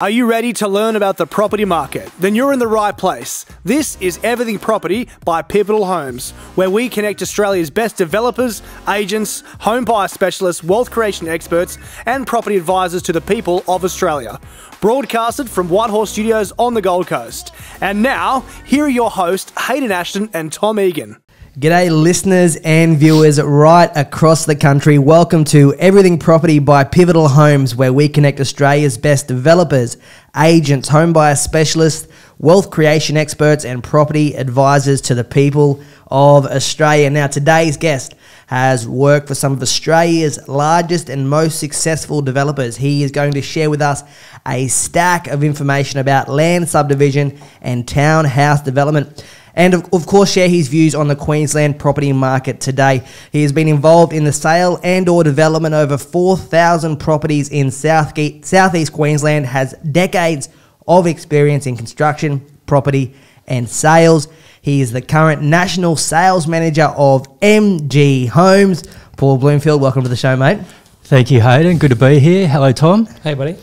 Are you ready to learn about the property market? Then you're in the right place. This is Everything Property by Pivotal Homes, where we connect Australia's best developers, agents, home buyer specialists, wealth creation experts, and property advisors to the people of Australia. Broadcasted from Whitehorse Studios on the Gold Coast. And now, here are your hosts, Hayden Ashton and Tom Egan. G'day, listeners and viewers right across the country. Welcome to Everything Property by Pivotal Homes, where we connect Australia's best developers, agents, home buyer specialists, wealth creation experts, and property advisors to the people of Australia. Now, today's guest has worked for some of Australia's largest and most successful developers. He is going to share with us a stack of information about land subdivision and townhouse development and of, of, course share his views on the Queensland property market today. He has been involved in the sale and or development over 4,000 properties in South, Southeast Queensland, has decades of experience in construction, property and sales. He is the current National Sales Manager of MG Homes. Paul Bloomfield, welcome to the show, mate. Thank you, Hayden. Good to be here. Hello, Tom. Hey, buddy.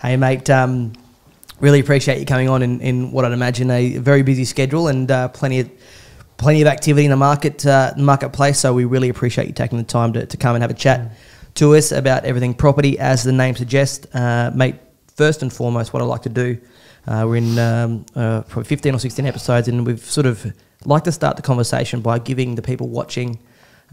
Hey, mate. Um, really appreciate you coming on in, in what I'd imagine a very busy schedule and uh, plenty of plenty of activity in the market uh, marketplace. So we really appreciate you taking the time to, to come and have a chat mm. to us about everything property, as the name suggests. Uh, mate, first and foremost, what I like to do. Uh, we're in um, uh, probably 15 or 16 episodes, and we've sort of like to start the conversation by giving the people watching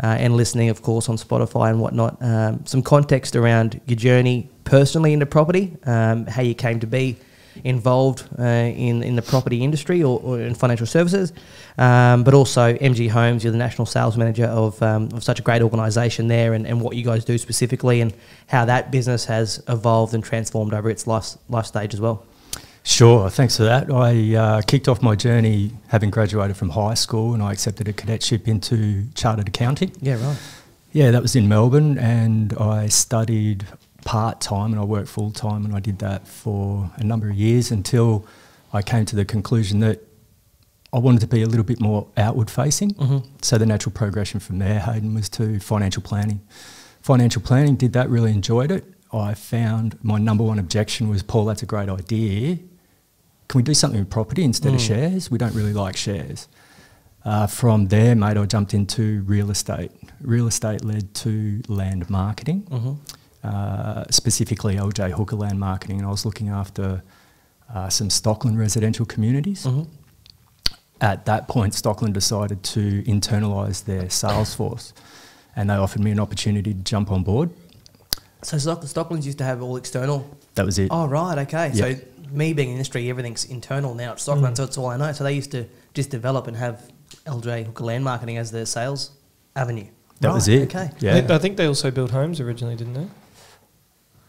uh, and listening, of course, on Spotify and whatnot, um, some context around your journey personally into property, um, how you came to be involved uh, in in the property industry or, or in financial services, um, but also MG Homes. You're the national sales manager of um, of such a great organisation there, and, and what you guys do specifically, and how that business has evolved and transformed over its life life stage as well. Sure, thanks for that. I uh, kicked off my journey having graduated from high school, and I accepted a cadetship into chartered accounting. Yeah, right. Yeah, that was in Melbourne, and I studied part time and I worked full time, and I did that for a number of years until I came to the conclusion that I wanted to be a little bit more outward facing. Mm-hmm. So the natural progression from there, Hayden, was to financial planning. Financial planning, did that, really enjoyed it. I found my number one objection was, Paul, that's a great idea. Can we do something with property instead mm. of shares? We don't really like shares. Uh, from there, mate, I jumped into real estate. Real estate led to land marketing. Mm-hmm. Uh, specifically LJ Hooker Land Marketing, and I was looking after uh, some Stockland residential communities. Mm-hmm. At that point, Stockland decided to internalise their sales force, and they offered me an opportunity to jump on board. So Stocklands used to have all external. That was it. Oh right, okay. Yep. So me being in industry, everything's internal now at Stockland, mm. so it's all I know. So they used to just develop and have LJ Hooker Land Marketing as their sales avenue. That right, was it. Okay. Yeah. I think they also built homes originally, didn't they?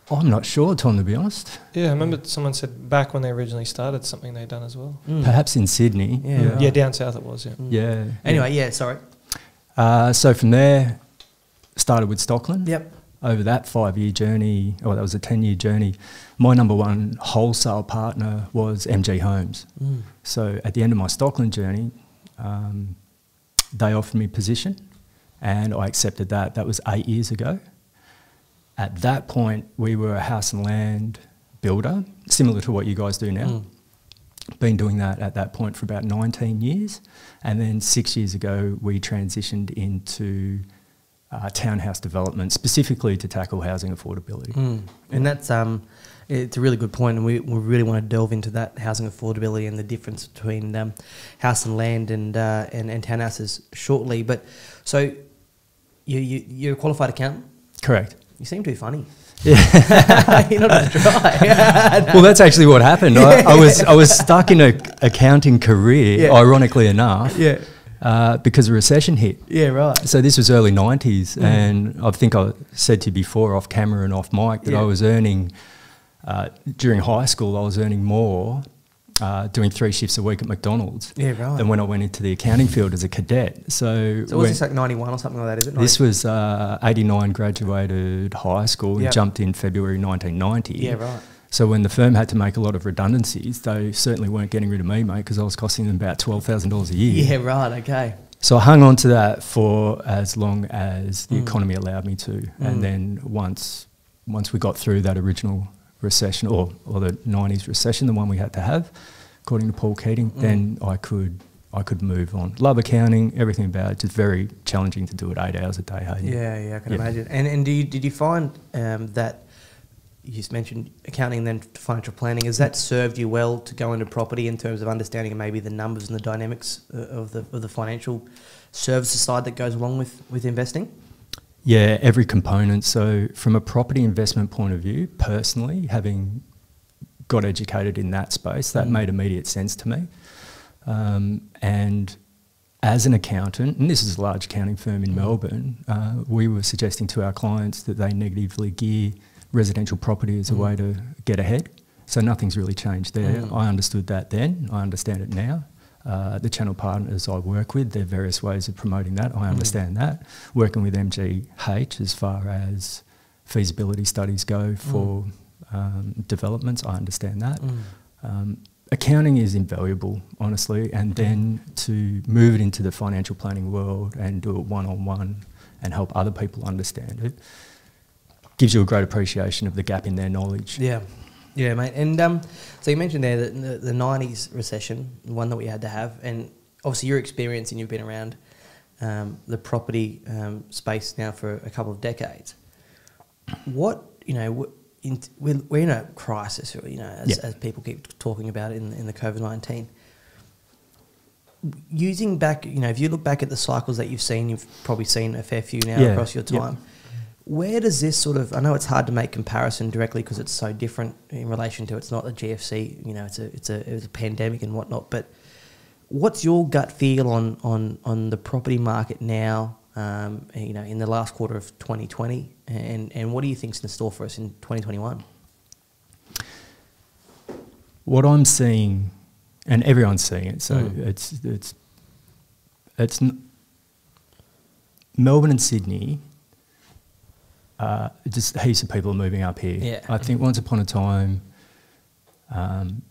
Oh, I'm not sure, Tom, to be honest. Yeah, I remember someone said back when they originally started, something they'd done as well. Mm. Perhaps in Sydney. Yeah, yeah. Right. yeah, down south it was, yeah. Mm. Yeah. Anyway, yeah, sorry. Uh, so from there, started with Stockland. Yep. Over that five year journey, or that was a 10 year journey, my number one wholesale partner was MG Homes. Mm. So at the end of my Stockland journey, um, they offered me a position and I accepted that. That was eight years ago. At that point, we were a house and land builder, similar to what you guys do now. Mm. Been doing that at that point for about 19 years. And then six years ago, we transitioned into uh, townhouse development, specifically to tackle housing affordability. Mm. And that's um, it's a really good point, and we, we really want to delve into that housing affordability and the difference between um, house and land and, uh, and and townhouses shortly. But so you, you you're a qualified accountant, correct? You seem to be funny. Yeah. You're not dry. no. Well, that's actually what happened. I, I, was I was stuck in a accounting career, yeah. ironically enough. Yeah. Uh, because a recession hit. Yeah, right. So this was early '90s, mm. and I think I said to you before, off camera and off mic, that yeah. I was earning uh, during high school. I was earning more uh, doing three shifts a week at McDonald's. Yeah, right. Than when I went into the accounting field as a cadet. So, so was this like 91 or something like that, is it? 90? This was uh, 89, graduated high school yep. and jumped in February 1990. Yeah, right. So when the firm had to make a lot of redundancies, they certainly weren't getting rid of me, mate, because I was costing them about $12,000 a year. Yeah, right, okay. So I hung on to that for as long as the mm. economy allowed me to. Mm. And then once once we got through that original recession or, or the 90s recession, the one we had to have, according to Paul Keating, Mm. then I could I could move on. Love accounting, everything about it. Just very challenging to do it eight hours a day. Hayden. Yeah, yeah, I can Yeah. imagine. And and do you, did you find um, that you just mentioned accounting and then financial planning? Has that served you well to go into property in terms of understanding maybe the numbers and the dynamics of the of the financial services side that goes along with with investing? Yeah, every component. So, from a property investment point of view, personally, having got educated in that space, that Mm. made immediate sense to me. Um, and as an accountant, and this is a large accounting firm in Mm. Melbourne, uh, we were suggesting to our clients that they negatively gear residential property as a Mm. way to get ahead. So nothing's really changed there. Mm. I understood that then. I understand it now. Uh, the channel partners I work with, there are various ways of promoting that. I Mm. understand that. Working with MGH as far as feasibility studies go for um, developments, I understand that. Mm. Um, accounting is invaluable, honestly, and then to move it into the financial planning world and do it one on one and help other people understand it gives you a great appreciation of the gap in their knowledge. Yeah, yeah, mate. And um, so you mentioned there that the, the '90s recession, the one that we had to have, and obviously your experience and you've been around um, the property um, space now for a couple of decades. What you know, in, we're, we're in a crisis, you know, as, Yeah. as people keep talking about in, in the COVID nineteen. Using back, you know, if you look back at the cycles that you've seen, you've probably seen a fair few now Yeah, across your time. Where does this sort of? I know it's hard to make comparison directly because it's so different in relation to it's not a GFC. You know, it's a it's a it's a pandemic and whatnot. But what's your gut feel on on on the property market now? Um, you know, in the last quarter of 2020, and and what do you think's in store for us in 2021? What I'm seeing, and everyone's seeing it, so Mm. it's it's it's n- Melbourne and Sydney. Uh, just heaps of people are moving up here. Yeah. I think once upon a time, um,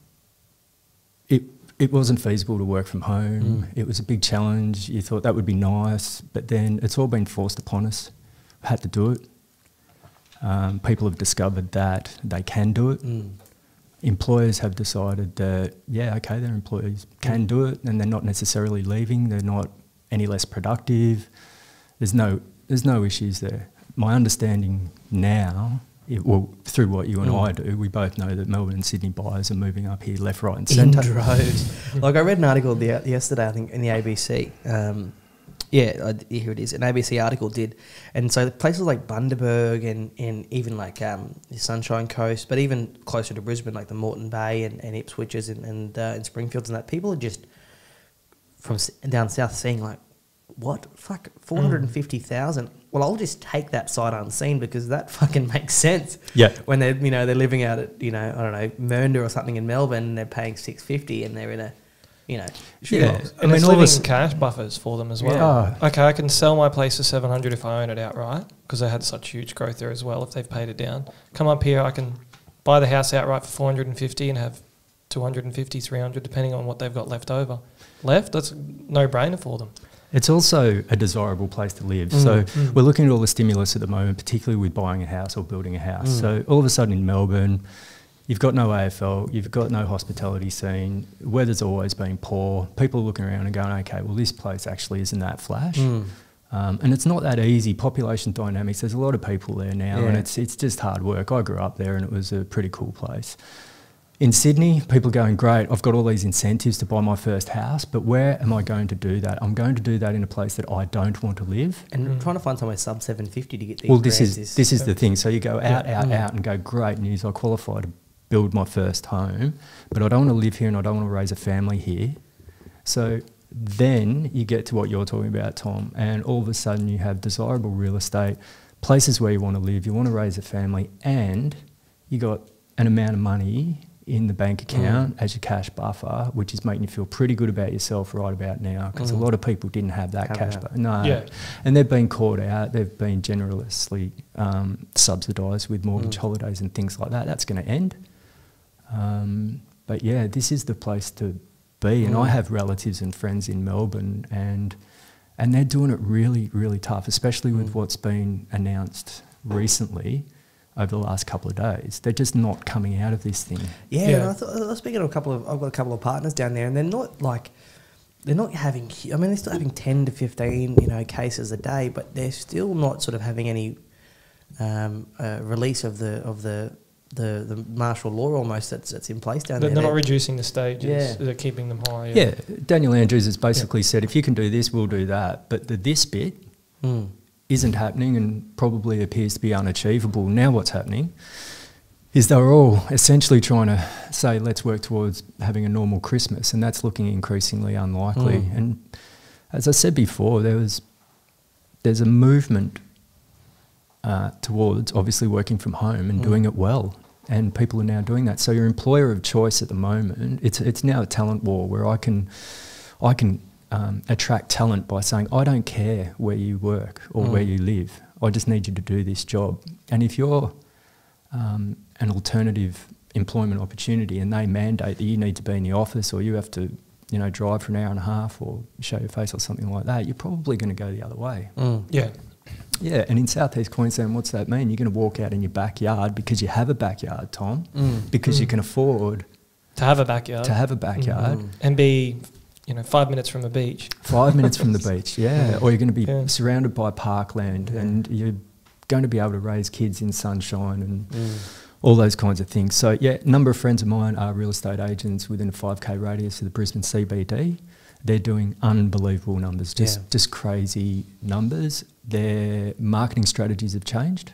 it it wasn't feasible to work from home. Mm. It was a big challenge. You thought that would be nice, but then it's all been forced upon us. We had to do it. Um, people have discovered that they can do it Mm. employers have decided that yeah okay their employees can do it and they're not necessarily leaving they're not any less productive there's no there's no issues there my understanding now it, well through what you and Mm. I do we both know that Melbourne and Sydney buyers are moving up here left right and centre. in droves. like I read an article the, yesterday, I think, in the ABC. Um, yeah, I- here it is. An ABC article did, and so places like Bundaberg and, and even like um, the Sunshine Coast, but even closer to Brisbane, like the Moreton Bay and, and Ipswiches and and, uh, and Springfields and that, people are just from down south seeing like, what fuck four hundred and fifty thousand. Mm. Well, I'll just take that sight unseen because that fucking makes sense yeah when they're you know they're living out at you know I don't know Mernda or something in Melbourne and they're paying six fifty and they're in a you know Yeah. shoebox. I mean, it's all living this- cash buffers for them as well. Yeah. Oh. Okay, I can sell my place for 700 if I own it outright because they had such huge growth there as well if they've paid it down. Come up here, I can buy the house outright for 450 and have 250, 300 depending on what they've got left over. Left, that's no-brainer for them. It's also a desirable place to live. Mm, so mm. we're looking at all the stimulus at the moment, particularly with buying a house or building a house. Mm. So all of a sudden in Melbourne, you've got no AFL, you've got no hospitality scene. Weather's always been poor. People are looking around and going, okay, well this place actually isn't that flash. Mm. Um, and it's not that easy. Population dynamics. There's a lot of people there now, and it's it's just hard work. I grew up there, and it was a pretty cool place. In Sydney, people are going, great, I've got all these incentives to buy my first house, but where am I going to do that? I'm going to do that in a place that I don't want to live. and Mm. trying to find somewhere sub seven fifty to get these. Well, this grants is, this is the thing. So you go out, out, Mm. out, and go, great news, I qualify to build my first home, but I don't want to live here and I don't want to raise a family here. So then you get to what you're talking about, Tom, and all of a sudden you have desirable real estate, places where you want to live, you want to raise a family, and you got an amount of money in the bank account as your cash buffer, which is making you feel pretty good about yourself right about now, because Mm. a lot of people didn't have that Have cash buffer. No, Yeah. and they've been caught out. They've been generously um, subsidised with mortgage Mm. holidays and things like that. That's going to end. Um, but yeah, this is the place to be. And I Mm. have relatives and friends in Melbourne, and and they're doing it really, really tough, especially with Mm. what's been announced recently. Over the last couple of days. They're just not coming out of this thing. Yeah, Yeah. And I, thought, I was speaking to a couple of, I've got a couple of partners down there, and they're not like, they're not having. I mean, they're still having ten to fifteen, you know, cases a day, but they're still not sort of having any um, uh, release of the of the, the the martial law almost that's that's in place down But there. they're not They're- reducing the stages. Yeah. They're keeping them high. Yeah, Daniel Andrews has basically said if you can do this, we'll do that. But the this bit Mm. Isn't happening and probably appears to be unachievable. Now, what's happening is they're all essentially trying to say, let's work towards having a normal Christmas, and that's looking increasingly unlikely. Mm. And as I said before, there was there's a movement uh, towards obviously working from home and Mm. doing it well. And people are now doing that. So your employer of choice at the moment, it's it's now a talent war where I can I can um, attract talent by saying I don't care where you work or Mm. where you live. I just need you to do this job. And if you're um, an alternative employment opportunity and they mandate that you need to be in the office or you have to you know drive for an hour and a half or show your face or something like that, you're probably going to go the other way. Mm. Yeah. Yeah, and in southeast Queensland, what's that mean? You're going to walk out in your backyard because you have a backyard, Tom, Mm. because you Mm. can afford To have a backyard to have a backyard. Mm. and be, you know, five minutes from the beach. Five minutes from the beach, yeah. Or you're going to be Yeah. surrounded by parkland Yeah. and you're going to be able to raise kids in sunshine and Mm. all those kinds of things. So, yeah, a number of friends of mine are real estate agents within a 5K radius of the Brisbane CBD. They're doing unbelievable numbers, just, Yeah. just crazy numbers. Their marketing strategies have changed.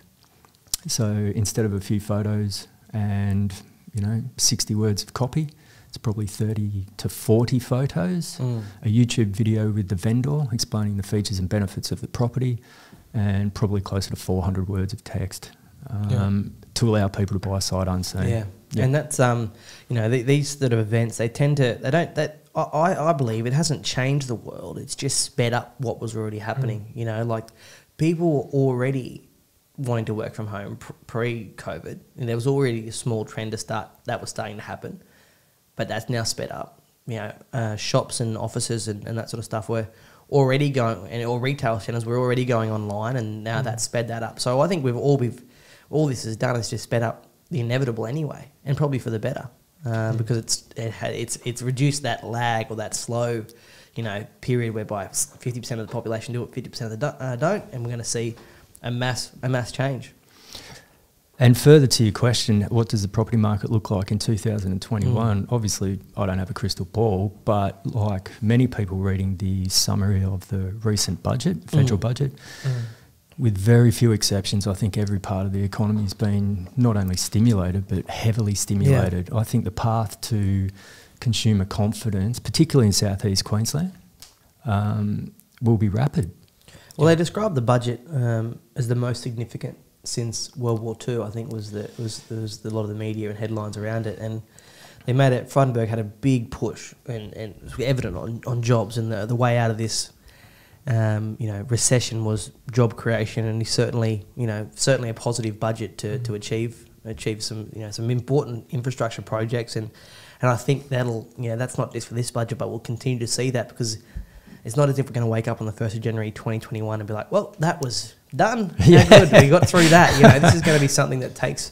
So, instead of a few photos and, you know, 60 words of copy, it's probably 30 to 40 photos Mm. a YouTube video with the vendor explaining the features and benefits of the property, and probably closer to 400 words of text um, to allow people to buy sight unseen. Yeah. Yeah. and that's um, you know, th- these sort of events they tend to they don't that I, I I believe it hasn't changed the world. It's just sped up what was already happening. You know, like people were already wanting to work from home pre-COVID, and there was already a small trend to start that was starting to happen, but that's now sped up. You know, uh, shops and offices and, and that sort of stuff were already going, and or retail centers were already going online, and now that's sped that up. So I think we've all we've all this has done is just sped up the inevitable anyway, and probably for the better, um, because it's it ha- it's it's reduced that lag or that slow, you know, period whereby fifty percent of the population do it, fifty percent of the do- uh, don't, and we're going to see a mass a mass change. And further to your question, what does the property market look like in 2021? Mm. Obviously, I don't have a crystal ball, but like many people reading the summary of the recent budget, federal Mm. budget, with very few exceptions, I think every part of the economy has been not only stimulated but heavily stimulated. I think the path to consumer confidence, particularly in southeast Queensland, um, will be rapid. Well, they described the budget um, as the most significant since World War II. I think was the was was a lot of the media and headlines around it, and they made it. Frydenberg had a big push, and, and it was evident on, on jobs, and the the way out of this, um, you know, recession was job creation, and he certainly, you know, certainly a positive budget to, to achieve achieve some you know some important infrastructure projects, and and I think that'll you know that's not just for this budget, but we'll continue to see that because it's not as if we're going to wake up on the 1st of January 2021 and be like, well, that was done. Yeah, good. We got through that. You know, this is going to be something that takes,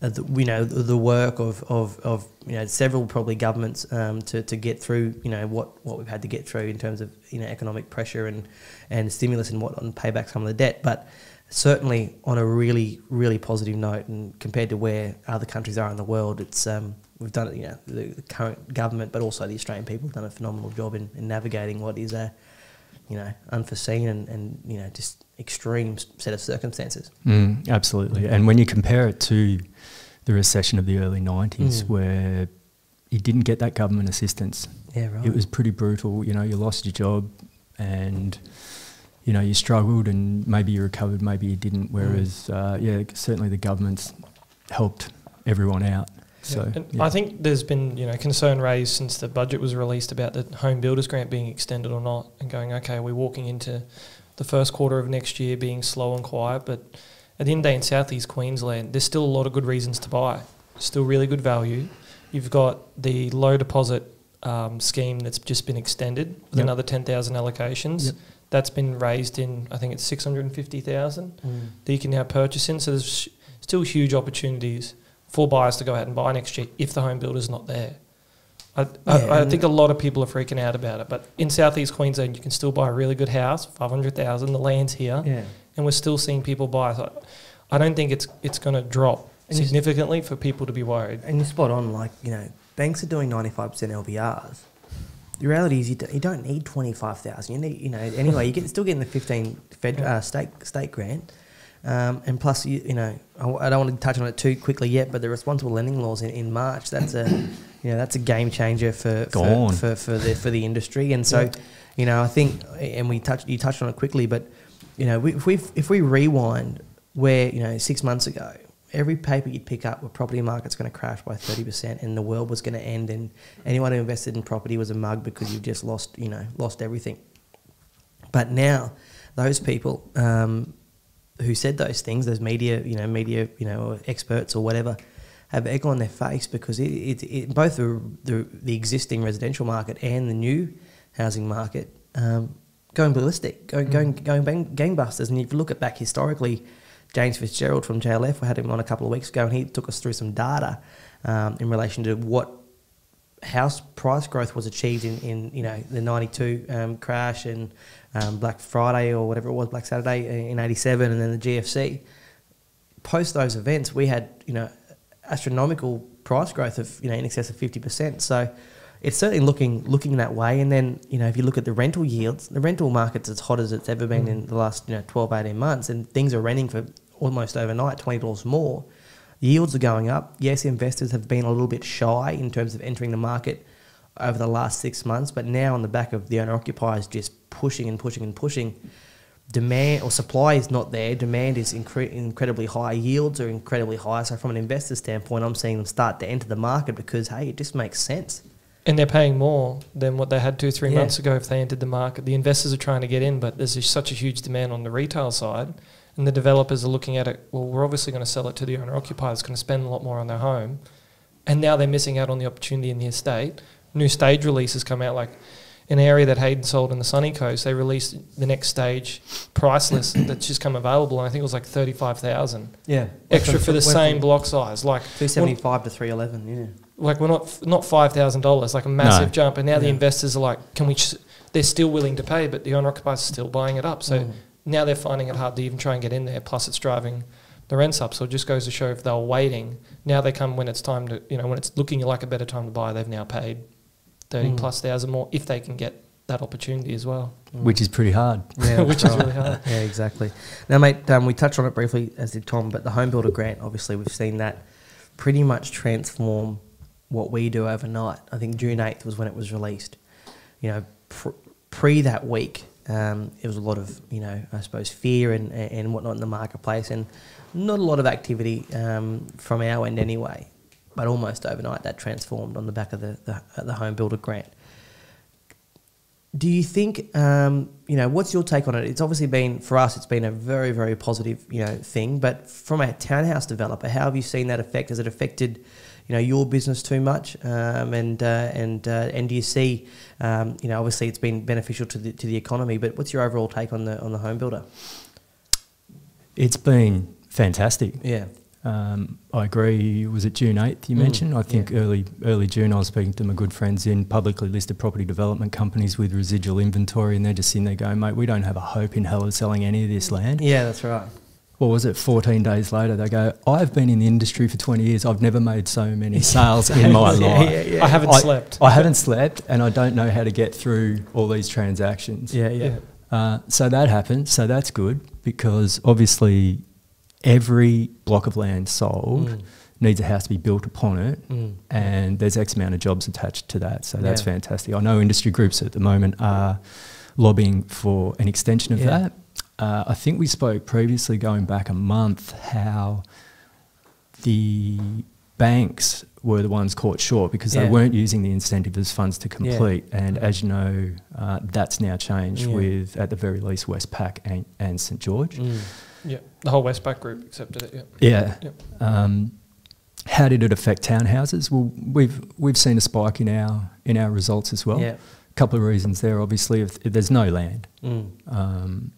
uh, the, you know, the, the work of, of, of, you know, several probably governments um, to, to get through, you know, what, what we've had to get through in terms of, you know, economic pressure and, and stimulus and what and pay back some of the debt. But certainly on a really, really positive note and compared to where other countries are in the world, it's, um, we've done it, you know, the, the current government, but also the Australian people have done a phenomenal job in, in navigating what is a, you know, unforeseen and, and you know, just extreme set of circumstances. Mm, absolutely. And when you compare it to the recession of the early 90s, Mm. where you didn't get that government assistance, Yeah, right. it was pretty brutal. You know, you lost your job and, you know, you struggled and maybe you recovered, maybe you didn't. Whereas, uh, yeah, certainly the government's helped everyone out. So, And yeah. I think there's been you know concern raised since the budget was released about the home builders grant being extended or not, and going okay, we're walking into the first quarter of next year being slow and quiet, but at the end of the day in southeast Queensland, there's still a lot of good reasons to buy. Still really good value. You've got the low deposit um, scheme that's just been extended with Yep. another ten thousand allocations. Yep. That's been raised in I think it's six hundred and fifty thousand Mm. that you can now purchase in. So there's still huge opportunities for buyers to go out and buy next year if the home builder's not there. I, Yeah, I, I think a lot of people are freaking out about it, but in southeast Queensland, you can still buy a really good house, five hundred thousand. The land's here, Yeah. and we're still seeing people buy. So I don't think it's it's going to drop And significantly for people to be worried. And you're spot on. Like you know, banks are doing ninety five percent LVRs. The reality is you, do, you don't need twenty five thousand. You need you know anyway. You get still getting the fifteen fed uh, state state grant, um, and plus you you know I don't want to touch on it too quickly yet, but the responsible lending laws in, in March that's a you know that's a game changer for for, for, for the for the industry. And so Yeah. you know I think and we touched you touched on it quickly, but you know we, if we if we rewind where you know six months ago every paper you'd pick up, the property market's going to crash by 30% and the world was going to end and anyone who invested in property was a mug because you've just lost, you know, lost everything. But now, those people um, who said those things, those media, you know, media, you know, experts or whatever, have egg on their face because it, it, it both the, the the existing residential market and the new housing market um, going ballistic, going going going bang, gangbusters. And if you look at back historically, James Fitzgerald from JLF, we had him on a couple of weeks ago, and he took us through some data um, in relation to what house price growth was achieved in, in you know the 92 um, crash and um, Black Friday or whatever it was Black Saturday in 87 and then the GFC post those events we had you know astronomical price growth of you know in excess of 50% so it's certainly looking looking that way. And then you know if you look at the rental yields the rental market's as hot as it's ever been mm. in the last you know 12 18 months and things are renting for almost overnight $20 more. Yields are going up. Yes, investors have been a little bit shy in terms of entering the market over the last six months, but now on the back of the owner occupiers just pushing and pushing and pushing, demand or supply is not there. Demand is incre- incredibly high. Yields are incredibly high. So from an investor standpoint, I'm seeing them start to enter the market because hey, it just makes sense. And they're paying more than what they had two, three Yeah. months ago if they entered the market. The investors are trying to get in, but there's such a huge demand on the retail side. And the developers are looking at it, well, we're obviously going to sell it to the owner occupiers, going to spend a lot more on their home. And now they're missing out on the opportunity in the estate. New stage releases come out, like an area that Hayden sold in the Sunny Coast, they released the next stage price list that's just come available. And I think it was like 35,000 Yeah, extra for the same block size. Like, two seventy five to three eleven. Yeah. like we're not not five thousand dollars, like a massive No. jump. And now the investors are like, can we? Ch-? They're still willing to pay, but the owner occupiers are still buying it up. So Mm. now they're finding it hard to even try and get in there. Plus, it's driving the rents up. So it just goes to show if they were waiting, now they come when it's time to, you know, when it's looking like a better time to buy. They've now paid thirty Mm. plus thousand more if they can get that opportunity as well. which is pretty hard. Yeah, Which that's is really hard. Yeah, exactly. Now, mate, um, we touched on it briefly, as did Tom, but the home builder grant, obviously, we've seen that pretty much transform what we do overnight. I think June 8th was when it was released. You know, pr- pre that week, um, there was a lot of, you know, I suppose fear and, and whatnot in the marketplace, and not a lot of activity um, from our end anyway. But almost overnight, that transformed on the back of the, the, the home builder grant. Do you think, um, you know, what's your take on it? It's obviously been, for us, it's been a very, very positive, you know, thing. But from a townhouse developer, how have you seen that affect? Has it affected, you know, your business too much? Um, and uh, and uh, and do you see, um, you know, obviously it's been beneficial to the to the economy. But what's your overall take on the on the home builder? It's been fantastic. Yeah, Um, I agree. Was it June eighth you Mm, mentioned? I think yeah. early early June. I was speaking to my good friends in publicly listed property development companies with residual inventory, and they're just sitting there going, "Mate, we don't have a hope in hell of selling any of this land." yeah, that's right. What was it? Fourteen days later, they go, "I've been in the industry for twenty years. I've never made so many sales in my Yeah, life. yeah, yeah. I haven't I- slept. I haven't slept, and I don't know how to get through all these transactions." Yeah, yeah, Yeah. Uh, so that happened. So that's good because obviously every block of land sold Mm. needs a house to be built upon it, Mm. and there's X amount of jobs attached to that. So that's Yeah. fantastic. I know industry groups at the moment are lobbying for an extension of Yeah. that. Uh, I think we spoke previously, going back a month, how the banks were the ones caught short because Yeah. they weren't using the incentive as funds to complete. And as you know, uh, that's now changed Yeah. with, at the very least, Westpac and, and St George. Mm. Yeah, the whole Westpac group accepted it. Yeah. Yeah. Yep. Um, how did it affect townhouses? Well, we've we've seen a spike in our in our results as well. yeah. A couple of reasons there. Obviously, if, if there's no land, Mm. um,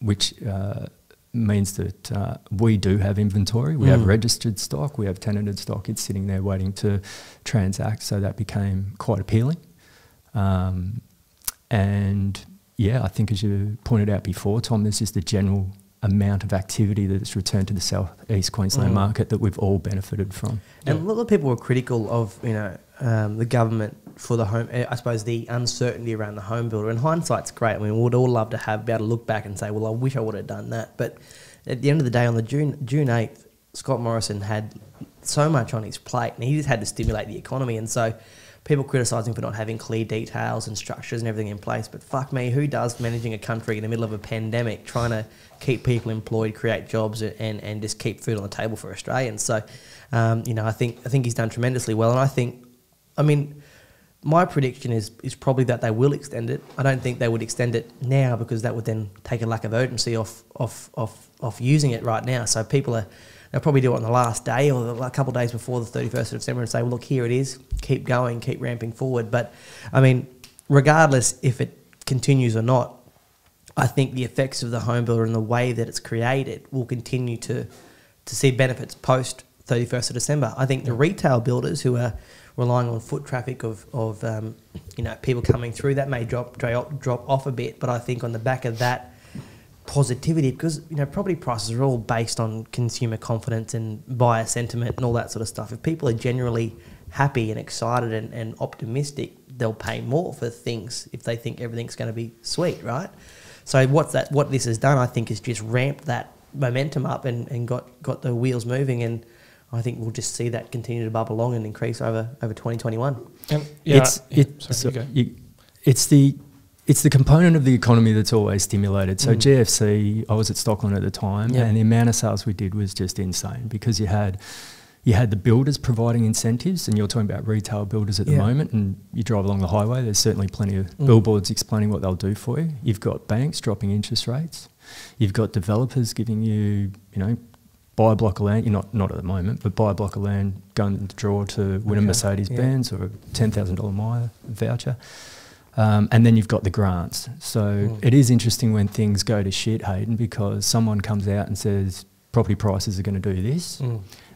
which uh, means that uh, we do have inventory. We have Mm. registered stock. We have tenanted stock. It's sitting there waiting to transact. So that became quite appealing. Um, and yeah, I think as you pointed out before, Tom, there's just the general amount of activity that's returned to the southeast Queensland Mm. market that we've all benefited from. And a lot of people were critical of you know um, the government for the home. eh, I suppose the uncertainty around the home builder. And hindsight's great. I mean, we would all love to have be able to look back and say, well, I wish I would have done that. But at the end of the day, on the June June eighth, Scott Morrison had so much on his plate, and he just had to stimulate the economy. And so people criticise him for not having clear details and structures and everything in place. But fuck me, who does managing a country in the middle of a pandemic, trying to keep people employed, create jobs, and, and just keep food on the table for Australians? So, um, you know, I think I think he's done tremendously well, and I think, I mean. My prediction is is probably that they will extend it. I don't think they would extend it now because that would then take a lack of urgency off off off, off using it right now. So people are they'll probably do it on the last day or a couple of days before the 31st of December and say, well, look, here it is. Keep going, keep ramping forward. But I mean, regardless if it continues or not, I think the effects of the home builder and the way that it's created will continue to to see benefits post 31st of December. I think the retail builders who are relying on foot traffic of, of um, you know people coming through that may drop, drop drop off a bit, but I think on the back of that positivity because you know property prices are all based on consumer confidence and buyer sentiment and all that sort of stuff. If people are generally happy and excited and, and optimistic, they'll pay more for things if they think everything's going to be sweet, right? So what's that? What this has done, I think, is just ramped that momentum up and, and got, got the wheels moving, and I think we'll just see that continue to bubble along and increase over over 2021. And, yeah, it's it, sorry, so you go. you- it's the it's the component of the economy that's always stimulated. So Mm. GFC, I was at Stockland at the time, Yeah. and the amount of sales we did was just insane because you had you had the builders providing incentives, and you're talking about retail builders at the moment, and you drive along the highway. There's certainly plenty of Mm. billboards explaining what they'll do for you. You've got banks dropping interest rates. You've got developers giving you, you know, buy a block of land. You're not not at the moment, but buy a block of land, go the draw to win a Mercedes yeah. Benz or a ten thousand dollar Myer voucher. Um, and then you've got the grants. So Mm. it is interesting when things go to shit, Hayden, because someone comes out and says property prices are going to do this,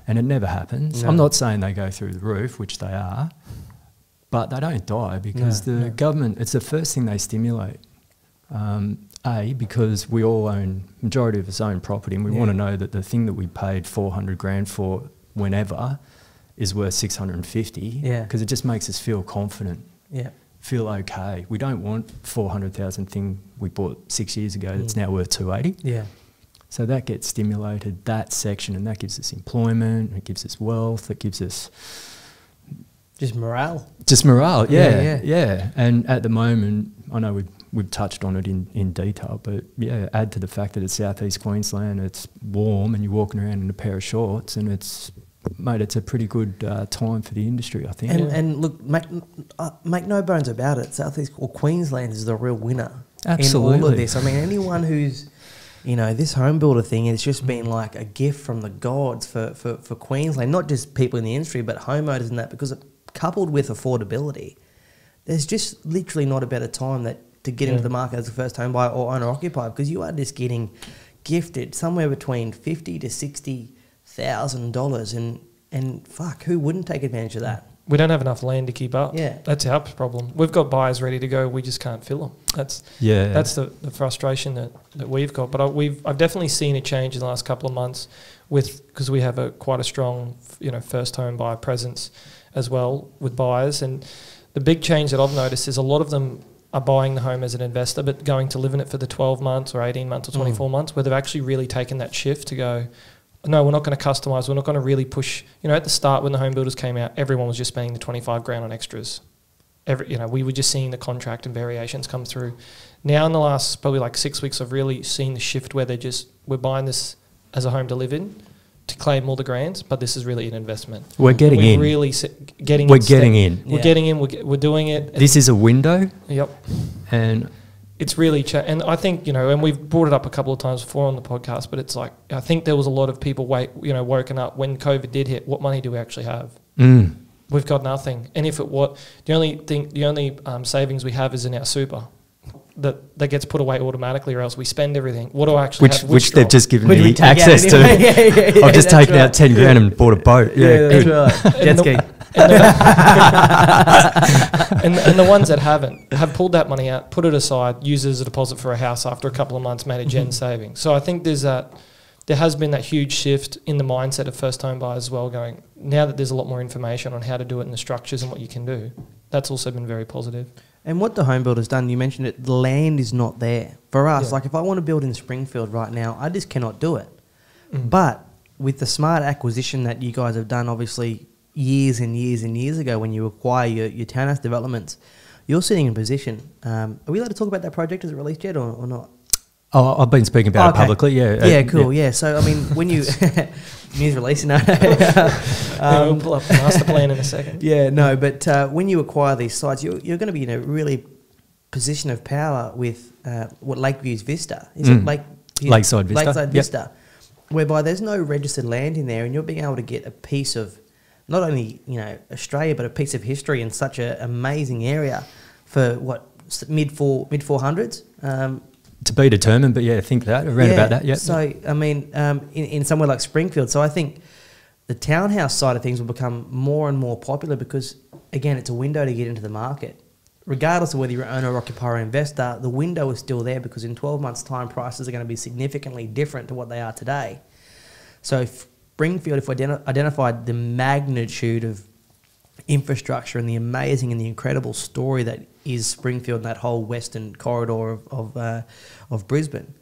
and it never happens. No. I'm not saying they go through the roof, which they are, but they don't die because No, the no. government. It's the first thing they stimulate. Um, a because we all own majority of us own property, and we Yeah. want to know that the thing that we paid four hundred grand for whenever is worth six hundred and fifty. Yeah. because it just makes us feel confident Yeah. feel okay. We don't want 400,000 thing we bought six years ago that's Mm. now worth 280. Yeah. So that gets stimulated, that section, and that gives us employment, it gives us wealth, it gives us Just morale. just morale. Yeah, Yeah, yeah. yeah. And at the moment, I know we've, we've touched on it in, in detail, but yeah, add to the fact that it's southeast Queensland, it's warm, and you're walking around in a pair of shorts, and it's, mate, it's a pretty good uh, time for the industry, I think. And, and look, make, uh, make no bones about it. Southeast or Queensland is the real winner in all of this. I mean, anyone who's, you know, this home builder thing has just been like a gift from the gods for, for, for Queensland, not just people in the industry, but homeowners and that, because it, coupled with affordability, there's just literally not a better time that to get into the market as a first home buyer or owner occupier because you are just getting gifted somewhere between fifty to sixty thousand dollars and and fuck who wouldn't take advantage of that we don't have enough land to keep up. Yeah. that's our problem. We've got buyers ready to go. We just can't fill them. That's yeah. that's the, the frustration that, that we've got. But I, we've I've definitely seen a change in the last couple of months with because we have a quite a strong you know first home buyer presence as well with buyers. And the big change that I've noticed is a lot of them are buying the home as an investor, but going to live in it for the 12 months or 18 months or Mm. 24 months, where they've actually really taken that shift to go. No, we're not going to customize. We're not going to really push. You know, at the start when the home builders came out, everyone was just spending the 25 grand on extras every you know we were just seeing the contract and variations come through now in the last probably like six weeks i've really seen the shift where they're just we're buying this as a home to live in to claim all the grants but this is really an investment We're getting we're in. really se- getting We're it step- getting in. we're Yeah. getting in we're, ge- we're doing it This is a window, yep and it's really cha- and I think you know, and we've brought it up a couple of times before on the podcast, but it's like I think there was a lot of people wait, you know, woken up when COVID did hit. What money do we actually have? mm, We've got nothing, and if it what the only thing, the only um, savings we have is in our super. that that gets put away automatically, or else we spend everything. What do I actually Which have? which they've just given Which me take out access to. Yeah, yeah, yeah, I've just taken right. out ten grand and bought a boat. Yeah, Yeah, good. that's right. Jet ski. And, the, and, and the ones that haven't have pulled that money out, put it aside, use it as a deposit for a house after a couple of months, made a gen saving. So I think there's that. There has been that huge shift in the mindset of first home buyers as well. Going now that there's a lot more information on how to do it and the structures and what you can do. That's also been very positive. And what the home builder's done, you mentioned it, the land is not there. For us, Yeah. like if I want to build in Springfield right now, I just cannot do it. Mm. But with the smart acquisition that you guys have done, obviously years and years and years ago when you acquire your, your townhouse developments, you're sitting in position. Um, are we allowed to talk about that project? Is it released yet or, or not? Oh, I've been speaking about Okay. it publicly. Yeah. uh, yeah, cool. Yeah. So, I mean, when you. news release, no. Yeah, we'll um, pull up the master plan in a second. yeah, no, but uh, when you acquire these sites, you're, you're going to be in a really position of power with uh, what Lakeview's Vista is. It Mm. Lake Lakeside Vista, Lakeside yep. Vista, whereby there's no registered land in there, and you're being able to get a piece of not only you know Australia, but a piece of history in such an amazing area for what mid four mid four hundreds. Um, To be determined, but yeah, think that. around read about that. Yeah. So I mean, um, in, in somewhere like Springfield, so I think the townhouse side of things will become more and more popular because again, it's a window to get into the market. Regardless of whether you're an owner, occupier, or investor, the window is still there because in 12 months' time, prices are going to be significantly different to what they are today. So, if Springfield, if we identi- identified the magnitude of infrastructure and the amazing and the incredible story that is Springfield and that whole western corridor of of, uh, of Brisbane,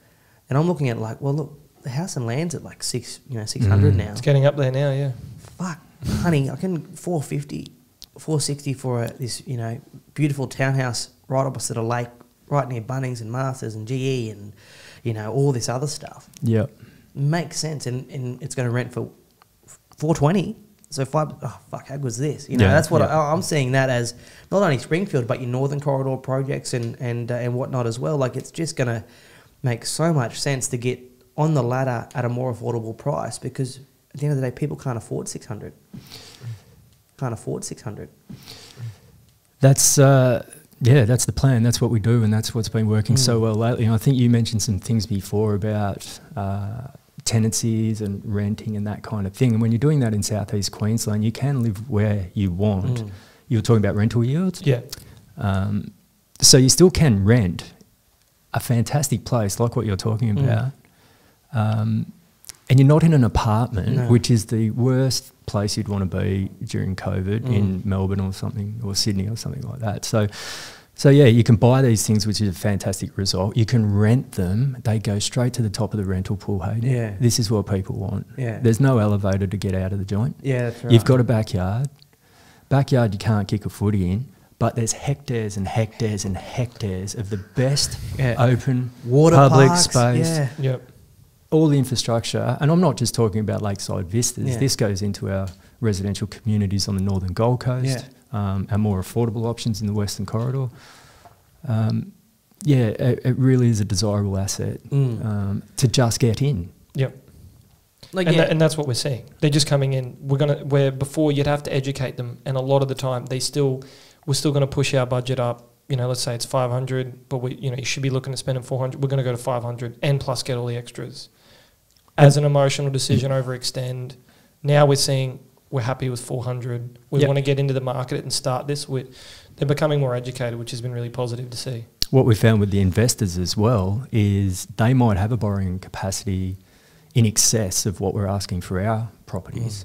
and I'm looking at like, well, look, the house and land's at like six, you know, six hundred Mm. now. It's getting up there now. Yeah. Fuck, honey, I can 450, 460 for a, this, you know, beautiful townhouse right opposite a lake, right near Bunnings and Masters and GE and, you know, all this other stuff yeah. Makes sense, and, and it's going to rent for four twenty. So five, oh fuck, how good's this? You know, Yeah, that's what yeah. I, I'm seeing that as not only Springfield, but your Northern Corridor projects and and uh, and whatnot as well. Like it's just going to make so much sense to get on the ladder at a more affordable price because at the end of the day, people can't afford six hundred. Can't afford six hundred. That's uh, yeah, that's the plan. That's what we do, and that's what's been working so Mm. well lately. And I think you mentioned some things before about uh, tenancies and renting and that kind of thing. And when you're doing that in southeast Queensland, you can live where you want. Mm. You were talking about rental yields, Yeah. um, so you still can rent a fantastic place like what you're talking Mm. about. Um, and you're not in an apartment, No. which is the worst place you'd want to be during COVID Mm. in Melbourne or something, or Sydney or something like that. So, so yeah, you can buy these things, which is a fantastic result. You can rent them; they go straight to the top of the rental pool. Hayden. Yeah. this is what people want. Yeah. there's no elevator to get out of the joint. Yeah, that's right. You've got a backyard. Backyard, you can't kick a footy in, but there's hectares and hectares and hectares of the best Yeah. open water public parks, space Yeah. Yep. all the infrastructure, and I'm not just talking about Lakeside Vistas. Yeah. This goes into our residential communities on the northern Gold Coast, um, and more affordable options in the Western Corridor. Um, yeah, it, it really is a desirable asset Mm. um, to just get in. Yep. Like and, yeah. that, and that's what we're seeing. They're just coming in. We're gonna where before you'd have to educate them, and a lot of the time they still we're still going to push our budget up. You know, let's say it's five hundred, but we you know you should be looking at spending four hundred. We're going to go to five hundred and plus get all the extras. As an emotional decision, overextend. Now we're seeing we're happy with four hundred. We Yep. want to get into the market and start this. With they're becoming more educated, which has been really positive to see. What we found with the investors as well is they might have a borrowing capacity in excess of what we're asking for our properties.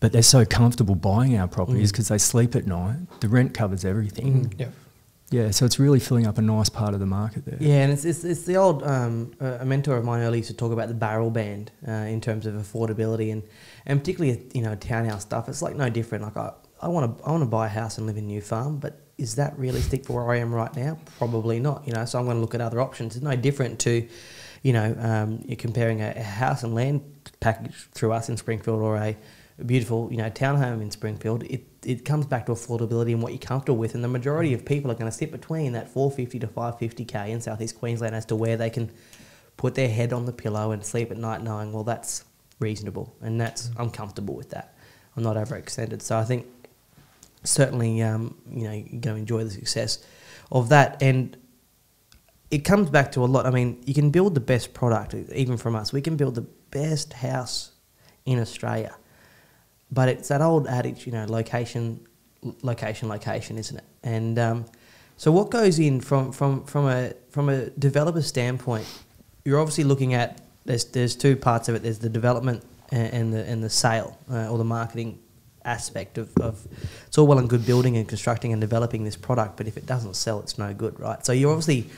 But they're so comfortable buying our properties Mm. because they sleep at night. The rent covers everything. Mm. Yeah. Yeah, so it's really filling up a nice part of the market there. Yeah, and it's, it's, it's the old, um, uh, a mentor of mine earlier used to talk about the barrel band uh, in terms of affordability and, and particularly, you know, townhouse stuff. It's like no different. Like I, I want to I want to buy a house and live in New Farm, but is that realistic for where I am right now? Probably not, you know, so I'm going to look at other options. It's no different to, you know, um, you're comparing a, a house and land package through us in Springfield or a, beautiful, you know, townhome in Springfield. It, it comes back to affordability and what you're comfortable with, and the majority of people are going to sit between that 450 to 550k in southeast Queensland as to where they can put their head on the pillow and sleep at night, knowing, well, that's reasonable, and that's I'm comfortable with that. I'm not overextended, so I think certainly, um, you know, you're going to enjoy the success of that. And it comes back to a lot. I mean, you can build the best product, even from us. We can build the best house in Australia, but it's that old adage, you know, location, location, location, isn't it? And um, so, what goes in from from from a from a developer standpoint? You're obviously looking at there's there's two parts of it. There's the development and, and the and the sale uh, or the marketing aspect of, of it's all well and good building and constructing and developing this product, but if it doesn't sell, it's no good, right? So you're obviously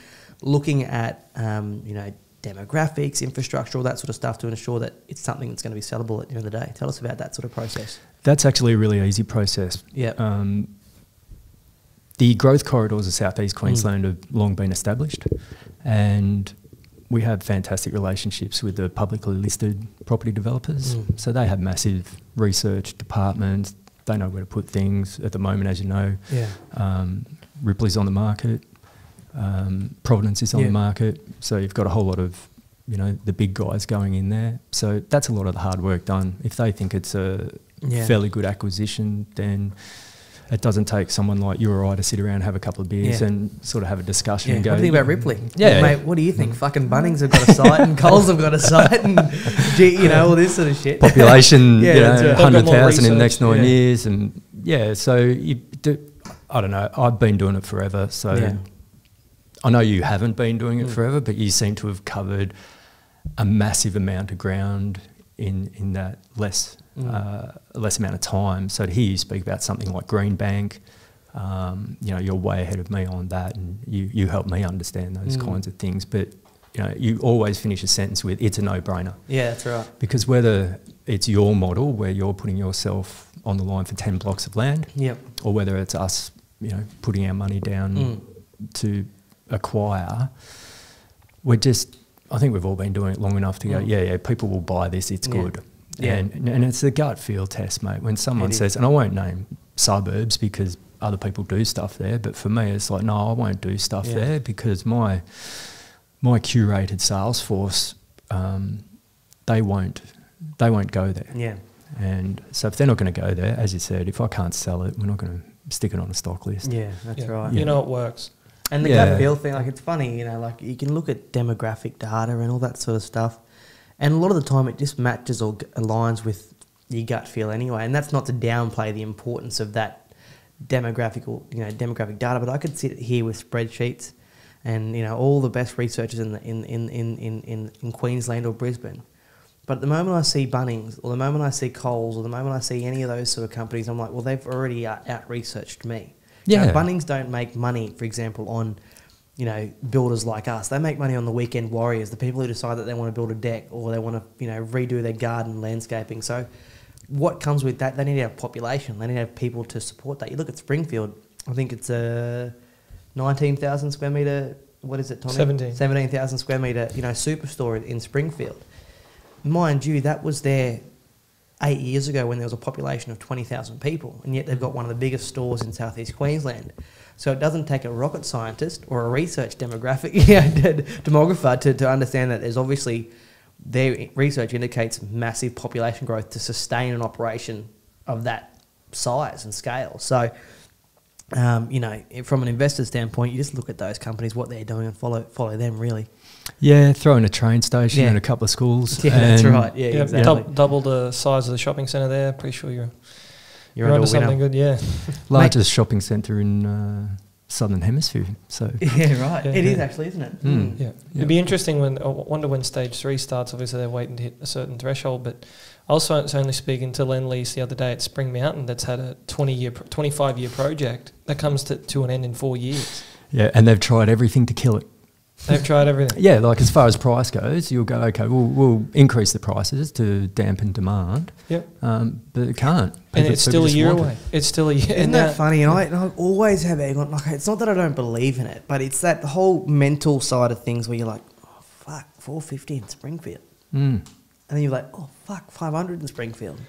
looking at um, you know demographics, infrastructure, all that sort of stuff to ensure that it's something that's going to be sellable at the end of the day. Tell us about that sort of process. That's actually a really easy process. Yeah. Um, the growth corridors of southeast Queensland have long been established, and we have fantastic relationships with the publicly listed property developers. Mm. So they have massive research departments. They know where to put things. At the moment, as you know, Yeah. um, Ripley's on the market, um, Providence is on Yeah. the market. So you've got a whole lot of, you know, the big guys going in there. So that's a lot of the hard work done. If they think it's a Yeah. fairly good acquisition, then it doesn't take someone like you or I to sit around, have a couple of beers, Yeah. and sort of have a discussion Yeah. and go. What do you think about Ripley? Yeah. mate. What do you think? Fucking Bunnings have got a site, and Coles have got a site, and gee, you know all this sort of shit. population, Yeah, you know, right. hundred They've got more thousand in the next nine yeah. years, and yeah. So you do, I don't know. I've been doing it forever, so Yeah. I know you haven't been doing it Mm. forever, but you seem to have covered a massive amount of ground in in that less Mm. uh, less amount of time. So to hear you speak about something like Greenbank. Um, you know, you're way ahead of me on that, and you, you help me understand those Mm. kinds of things. But you know, you always finish a sentence with "It's a no-brainer." Yeah, that's right. Because whether it's your model where you're putting yourself on the line for 10 blocks of land, Yep. or whether it's us, you know, putting our money down Mm. to acquire, we're just, I think we've all been doing it long enough to go, Mm. yeah, yeah, people will buy this, it's Yeah. good. Yeah. And, and it's the gut feel test, mate. When someone It is. says, and I won't name suburbs because other people do stuff there, but for me, it's like, no, I won't do stuff Yeah. there because my my curated sales force, um, they won't they won't go there. Yeah. And so if they're not going to go there, as you said, if I can't sell it, we're not going to stick it on a stock list. Yeah, that's Yeah. right. You know it works. And the Yeah. gut feel thing, like it's funny, you know, like you can look at demographic data and all that sort of stuff, and a lot of the time it just matches or aligns with your gut feel anyway. And that's not to downplay the importance of that demographic, or, you know, demographic data. But I could sit here with spreadsheets, and you know, all the best researchers in the, in, in, in, in, in, Queensland or Brisbane. But the moment I see Bunnings, or the moment I see Coles, or the moment I see any of those sort of companies, I'm like, well, they've already uh, out, out researched me. Yeah. Bunnings don't make money, for example, on you know builders like us. They make money on the weekend warriors, the people who decide that they want to build a deck or they want to you know redo their garden landscaping. So, what comes with that? They need to have population. They need to have people to support that. You look at Springfield. I think it's a nineteen thousand square meter. What is it, Tommy? 17. Seventeen thousand square meter. You know, superstore in Springfield. Mind you, that was there eight years ago when there was a population of 20,000 people, and yet they've mm. got one of the biggest stores in southeast Queensland. So it doesn't take a rocket scientist or a research demographic demographer to, to understand that there's obviously their research indicates massive population growth to sustain an operation of that size and scale. So, um, you know, from an investor standpoint, you just look at those companies, what they're doing, and follow follow them. Really, Yeah, throw in a train station Yeah. and a couple of schools. yeah, that's right. Yeah, Yeah, exactly. dou- double the size of the shopping centre there. Pretty sure you're, You're, you're onto onto something good. Yeah. Largest shopping centre in uh, southern hemisphere. So Yeah, right. Yeah. It is Yeah. actually, isn't it? Mm. Yeah. Yeah. It'd be interesting when I wonder when stage three starts. Obviously, they're waiting to hit a certain threshold. But I was only speaking to Lendlease the other day at Spring Mountain. That's had a twenty year, twenty five year project that comes to, to an end in four years. yeah, and they've tried everything to kill it. They've tried everything. Yeah, like as far as price goes, you'll go okay. We'll, we'll increase the prices to dampen demand, Yep. um, but it can't. And it's still a year want it. away. It's still a year. Isn't and that funny? And I, and I always have egg on. Like, it's not that I don't believe in it, but it's that the whole mental side of things where you're like, oh, fuck, 450 in Springfield. Mm. And then you're like, oh, fuck, 500 in Springfield.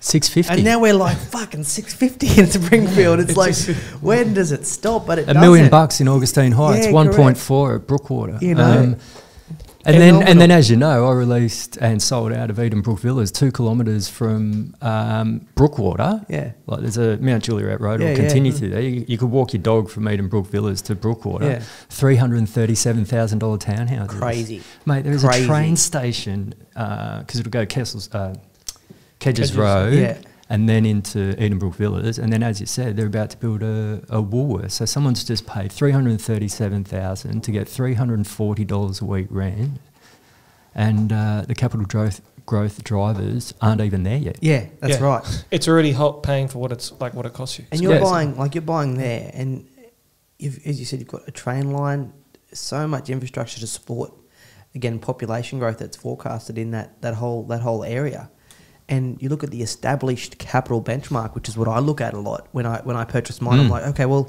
Six fifty. And now we're like, fucking 650 in Springfield. It's like, when does it stop? But it a million doesn't. bucks in Augustine Heights, Yeah, one point four at Brookwater. Um, You know. And then, and then, as you know, I released and sold out of Eden Edenbrook Villas, two kilometres from um, Brookwater. Yeah. like there's a Mount Juliet Road. Yeah, or yeah. continue through there. You, you could walk your dog from Edenbrook Villas to Brookwater. Yeah. Three hundred and thirty-seven thousand dollar townhouses. Crazy. mate. There is Crazy. a train station because it'll go Kessels, uh, Keidges Keidges, Road. yeah. And then into Edenbrook Villas, and then as you said, they're about to build a, a Woolworths. So someone's just paid three hundred thirty-seven thousand to get three hundred and forty dollars a week rent, and uh, the capital growth growth drivers aren't even there yet. Yeah, that's Yeah. right. It's already hot paying for what it's like what it costs you. And you're Yes. buying like you're buying there, and you've, as you said, you've got a train line, so much infrastructure to support again population growth that's forecasted in that that whole that whole area. And you look at the established capital benchmark, which is what I look at a lot when I when I purchase mine. I'm Mm. like, okay, well,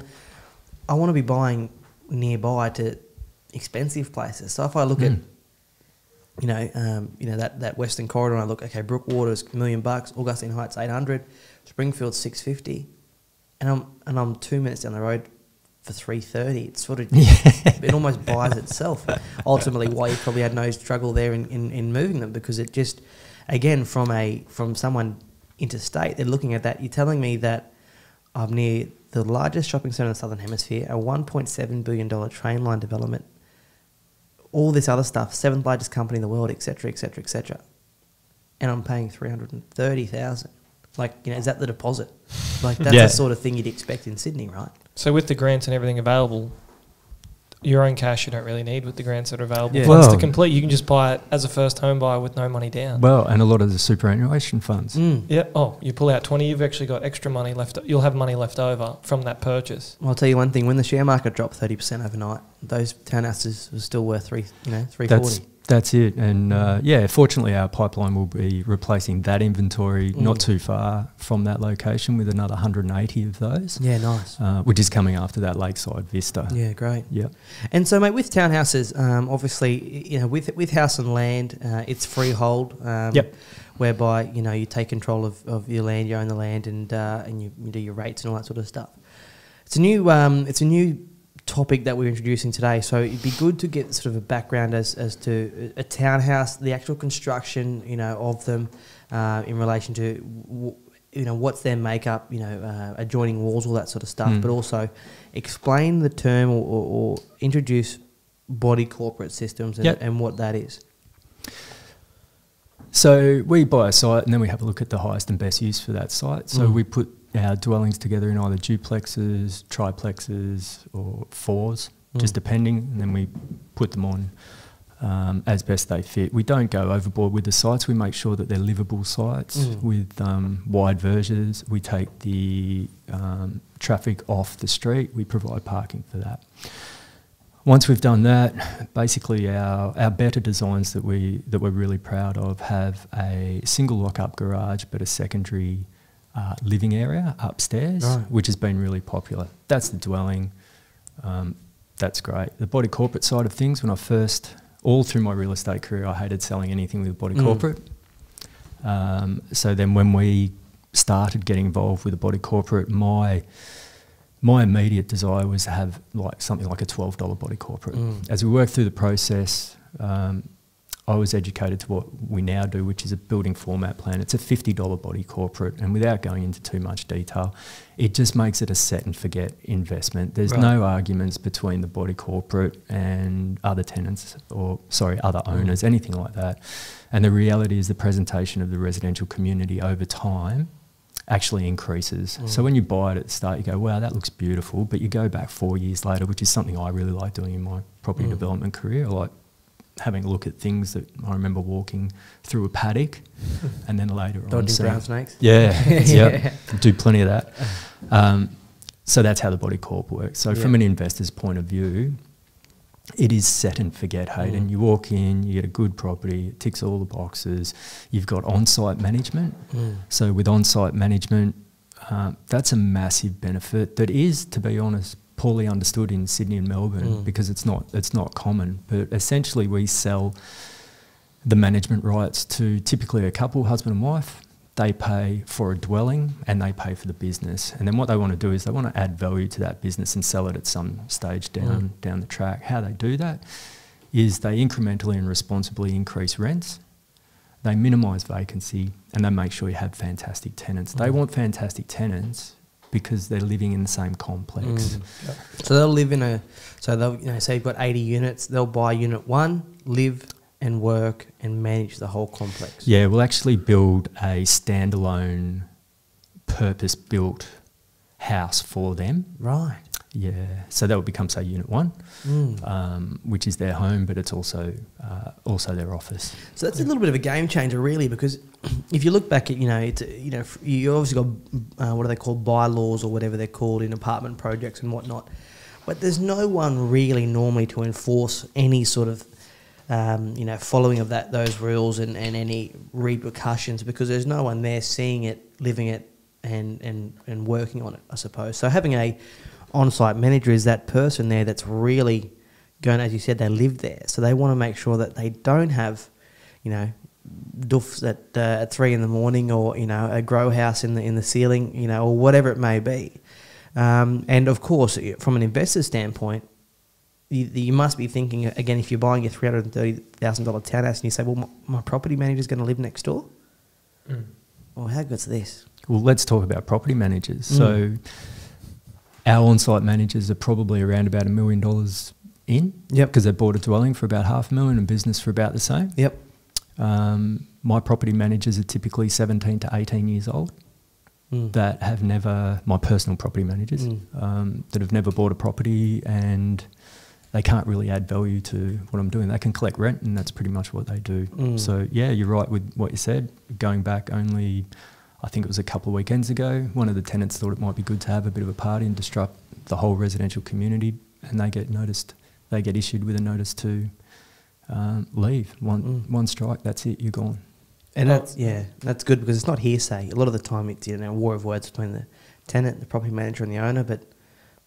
I want to be buying nearby to expensive places. So if I look at Mm. you know, um, you know that, that Western corridor, and I look, okay, Brookwater's a million bucks, Augustine Heights eight hundred, Springfield six fifty, and I'm and I'm two minutes down the road for three thirty. It's sort of it almost buys itself. Ultimately, why you probably had no struggle there in, in, in moving them because it just, again, from a from someone interstate, they're looking at that. You're telling me that I'm near the largest shopping centre in the southern hemisphere, a 1.7 billion dollar train line development all this other stuff, seventh largest company in the world, etc., etc., etc. And I'm paying three hundred and thirty thousand. Like, you know, is that the deposit? Like, that's Yeah. the sort of thing you'd expect in Sydney, right? So with the grants and everything available, your own cash you don't really need with the grants that are available. Yeah. Funds Well- to complete, you can just buy it as a first home buyer with no money down. Well, and a lot of the superannuation funds. Mm. yeah. Oh, you pull out twenty, you've actually got extra money left. You'll have money left over from that purchase. I'll tell you one thing: when the share market dropped thirty percent overnight, those townhouses were still worth three, you know, three That's forty. That's it, and uh, yeah, fortunately, our pipeline will be replacing that inventory not Mm. too far from that location with another 180 of those, Yeah, nice. uh, which is coming after that lakeside vista. Yeah, great. Yep. And so, mate, with townhouses, um, obviously, you know, with with house and land, uh, it's freehold. Um, Yep. Whereby you know you take control of, of your land, you own the land, and uh, and you, you do your rates and all that sort of stuff. It's a new um, it's a new topic that we're introducing today. So it'd be good to get sort of a background as as to a townhouse, the actual construction, you know, of them, uh, in relation to. W- you know what's their makeup, you know, uh, adjoining walls, all that sort of stuff. Mm. But also explain the term or, or, or introduce body corporate systems and, Yep. and what that is. So we buy a site and then we have a look at the highest and best use for that site. So Mm. we put our dwellings together in either duplexes, triplexes, or fours, just Mm. depending, and then we put them on um, as best they fit. We don't go overboard with the sites. We make sure that they're livable sites Mm. with um, wide verges. We take the um, traffic off the street. We provide parking for that. Once we've done that, basically our, our better designs that we that we're really proud of have a single lock-up garage, but a secondary uh, living area upstairs, Right. which has been really popular. That's the dwelling. Um, that's great. The body corporate side of things, when I first, all through my real estate career, I hated selling anything with a body Mm. corporate. Um, so then when we started getting involved with the body corporate, my my immediate desire was to have like something like a twelve dollar body corporate. Mm. As we worked through the process, um, I was educated to what we now do, which is a building format plan. It's a fifty dollar body corporate, and without going into too much detail, it just makes it a set and forget investment. There's Right. no arguments between the body corporate and other tenants, or sorry, other Mm. owners, anything like that. And the reality is the presentation of the residential community over time actually increases. Mm. So when you buy it at the start, you go, wow, that looks beautiful. But you go back four years later, which is something I really like doing in my property Mm. development career. I like having a look at things that I remember walking through a paddock and then later on. Dodging brown snakes. Yeah, Yeah. yeah. Do plenty of that. Um, so that's how the body corp works. So from an investor's point of view, it is set and forget, Hayden. Mm. You walk in, you get a good property, it ticks all the boxes. You've got on-site management. Mm. So with on-site management, uh, that's a massive benefit that is, to be honest, poorly understood in Sydney and Melbourne Mm. because it's not it's not common. But essentially, we sell the management rights to typically a couple, husband and wife. They pay for a dwelling and they pay for the business. And then what they want to do is they want to add value to that business and sell it at some stage down down the track. How they do that is they incrementally and responsibly increase rents, they minimise vacancy, and they make sure you have fantastic tenants. They Mm. want fantastic tenants because they're living in the same complex. Mm. So they'll live in a. So they'll you know say you've got eighty units. They'll buy unit one, live and work and manage the whole complex. Yeah, we'll actually build a standalone, purpose built house for them. Right. Yeah, so that would become, say, Unit 1, Mm. um, which is their home, but it's also uh, also their office. So that's a little bit of a game changer, really, because if you look back at, you know, it's, you know, you obviously got uh, what are they called, bylaws or whatever they're called in apartment projects and whatnot, but there's no one really normally to enforce any sort of, um, you know, following of that those rules and, and any repercussions because there's no one there seeing it, living it, and and and working on it. I suppose so. Having a on-site manager is that person there that's really going, as you said, they live there, so they want to make sure that they don't have, you know, doofs at uh, at three in the morning, or you know, a grow house in the in the ceiling, you know, or whatever it may be. Um, and of course, from an investor standpoint, you, you must be thinking again if you're buying a three hundred and thirty thousand dollar townhouse, and you say, "Well, my, my property manager's going to live next door." Mm. Well, how good's this? Well, let's talk about property managers. Mm. So, our on site managers are probably around about a million dollars in. Yep. Because they bought a dwelling for about half a million and business for about the same. Yep. Um, my property managers are typically 17 to 18 years old Mm. that have never, my personal property managers, Mm. um, that have never bought a property and they can't really add value to what I'm doing. They can collect rent and that's pretty much what they do. Mm. So, yeah, you're right with what you said. Going back only, I think it was a couple of weekends ago, one of the tenants thought it might be good to have a bit of a party and disrupt the whole residential community and they get noticed, they get issued with a notice to um, leave. One, Mm. one strike, that's it, you're gone. And that's yeah, that's good because it's not hearsay. A lot of the time, it's you know a war of words between the tenant, the property manager, and the owner. But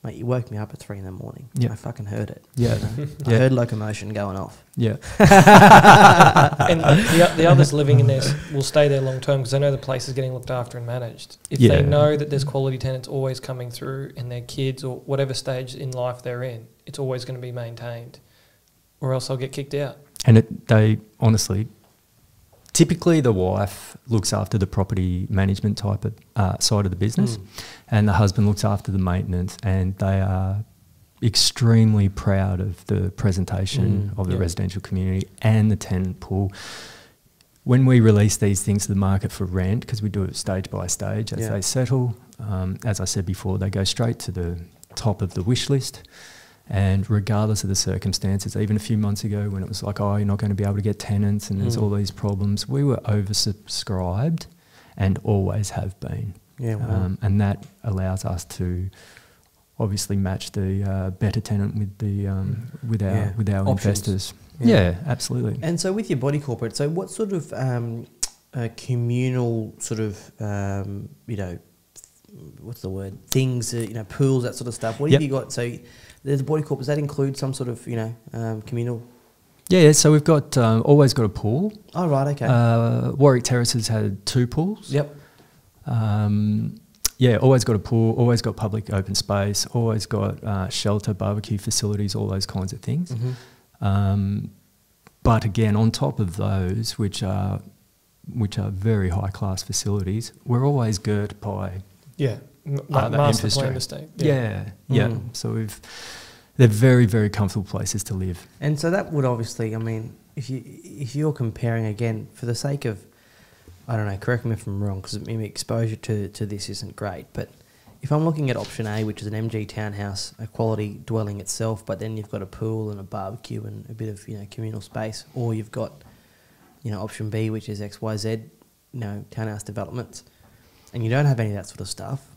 mate, you woke me up at three in the morning. Yeah. I fucking heard it. Yeah. You know? I heard locomotion going off. Yeah. and the, the others living in this will stay there long term because they know the place is getting looked after and managed. If Yeah. they know that there's quality tenants always coming through and their kids or whatever stage in life they're in, it's always going to be maintained, or else they'll get kicked out. And it, they honestly, typically the wife looks after the property management type of uh, side of the business, Mm. and the husband looks after the maintenance, and they are extremely proud of the presentation Mm, of the yeah. residential community and the tenant pool. When we release these things to the market for rent, because we do it stage by stage as Yeah. they settle, um, as I said before, they go straight to the top of the wish list. And regardless of the circumstances, even a few months ago when it was like, oh, you're not going to be able to get tenants and there's Mm. all these problems, we were oversubscribed and always have been. Yeah, wow. Um, and that allows us to obviously match the uh, better tenant with the um, with our Yeah. with our Options. investors. Yeah. Yeah. absolutely. And so with your body corporate, so what sort of um, uh, communal sort of um, you know what's the word things uh, you know pools that sort of stuff. What Yep. have you got? So there's a body corp. Does that include some sort of you know um, communal? Yeah, yeah, so we've got um, always got a pool. Oh right, okay. Uh, Warwick Terraces had two pools. yep. Um, yeah, always got a pool, always got public open space, always got uh, shelter, barbecue facilities, all those kinds of things. Mm-hmm. Um, but again, on top of those, which are which are very high class facilities, we're always girt by Yeah, M- Other master infrastructure. plan estate. yeah, yeah. Mm. So we've they're very very comfortable places to live. And so that would obviously, I mean, if you if you're comparing again for the sake of, I don't know, correct me if I'm wrong, because maybe exposure to to this isn't great, but if I'm looking at option A, which is an MG townhouse, a quality dwelling itself, but then you've got a pool and a barbecue and a bit of you know communal space, or you've got, you know, option B, which is X Y Z, you know, townhouse developments, and you don't have any of that sort of stuff.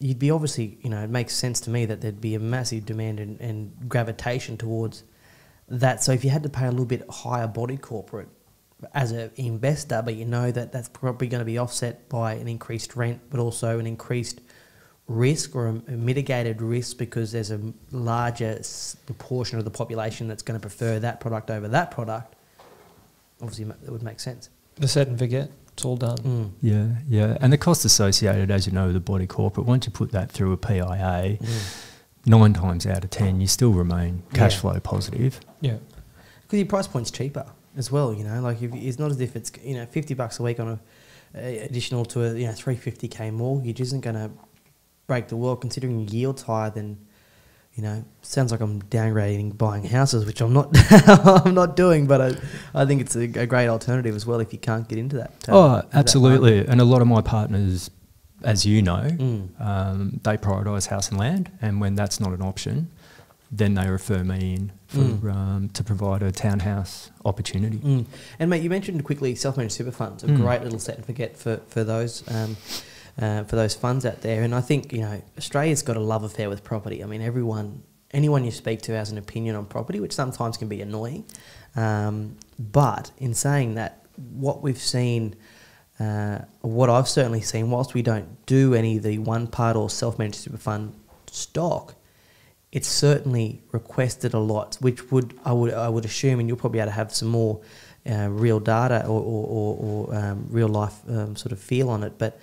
You'd be obviously, you know, it makes sense to me that there'd be a massive demand and, and gravitation towards that. So if you had to pay a little bit higher body corporate as an investor, but you know that that's probably going to be offset by an increased rent, but also an increased risk or a, mitigated risk because there's a larger proportion of the population that's going to prefer that product over that product. Obviously, that would make sense. The set and forget. It's all done. Mm. Yeah, yeah. And the cost associated, as you know, with the body corporate, once you put that through a PIA, Mm. nine times out of ten, you still remain cash Yeah. flow positive. Yeah. because your price point's cheaper as well. You know, like if, it's not as if it's you know fifty bucks a week on a, a additional to a you know three fifty k mortgage isn't going to break the world. Considering your yield's higher than you know, sounds like I'm downgrading buying houses, which I'm not. I'm not doing, but I, I think it's a, a, great alternative as well if you can't get into that. Uh, oh, absolutely! and a lot of my partners, as you know, mm. um, they prioritise house and land, and when that's not an option, then they refer me in for, mm. um, to provide a townhouse opportunity. Mm. And mate, you mentioned quickly self-managed super funds, a mm. great little set and forget for for those. Um, uh, for those funds out there. And I think you know Australia's got a love affair with property. I mean, everyone, anyone you speak to has an opinion on property, which sometimes can be annoying. Um, but in saying that, what we've seen. Uh, what I've certainly seen, whilst we don't do any of the one part or self managed super fund stock, it's certainly requested a lot, which would I would I would assume, and you'll probably be able to have some more uh, real data or, or, or, or um, real life um, sort of feel on it. But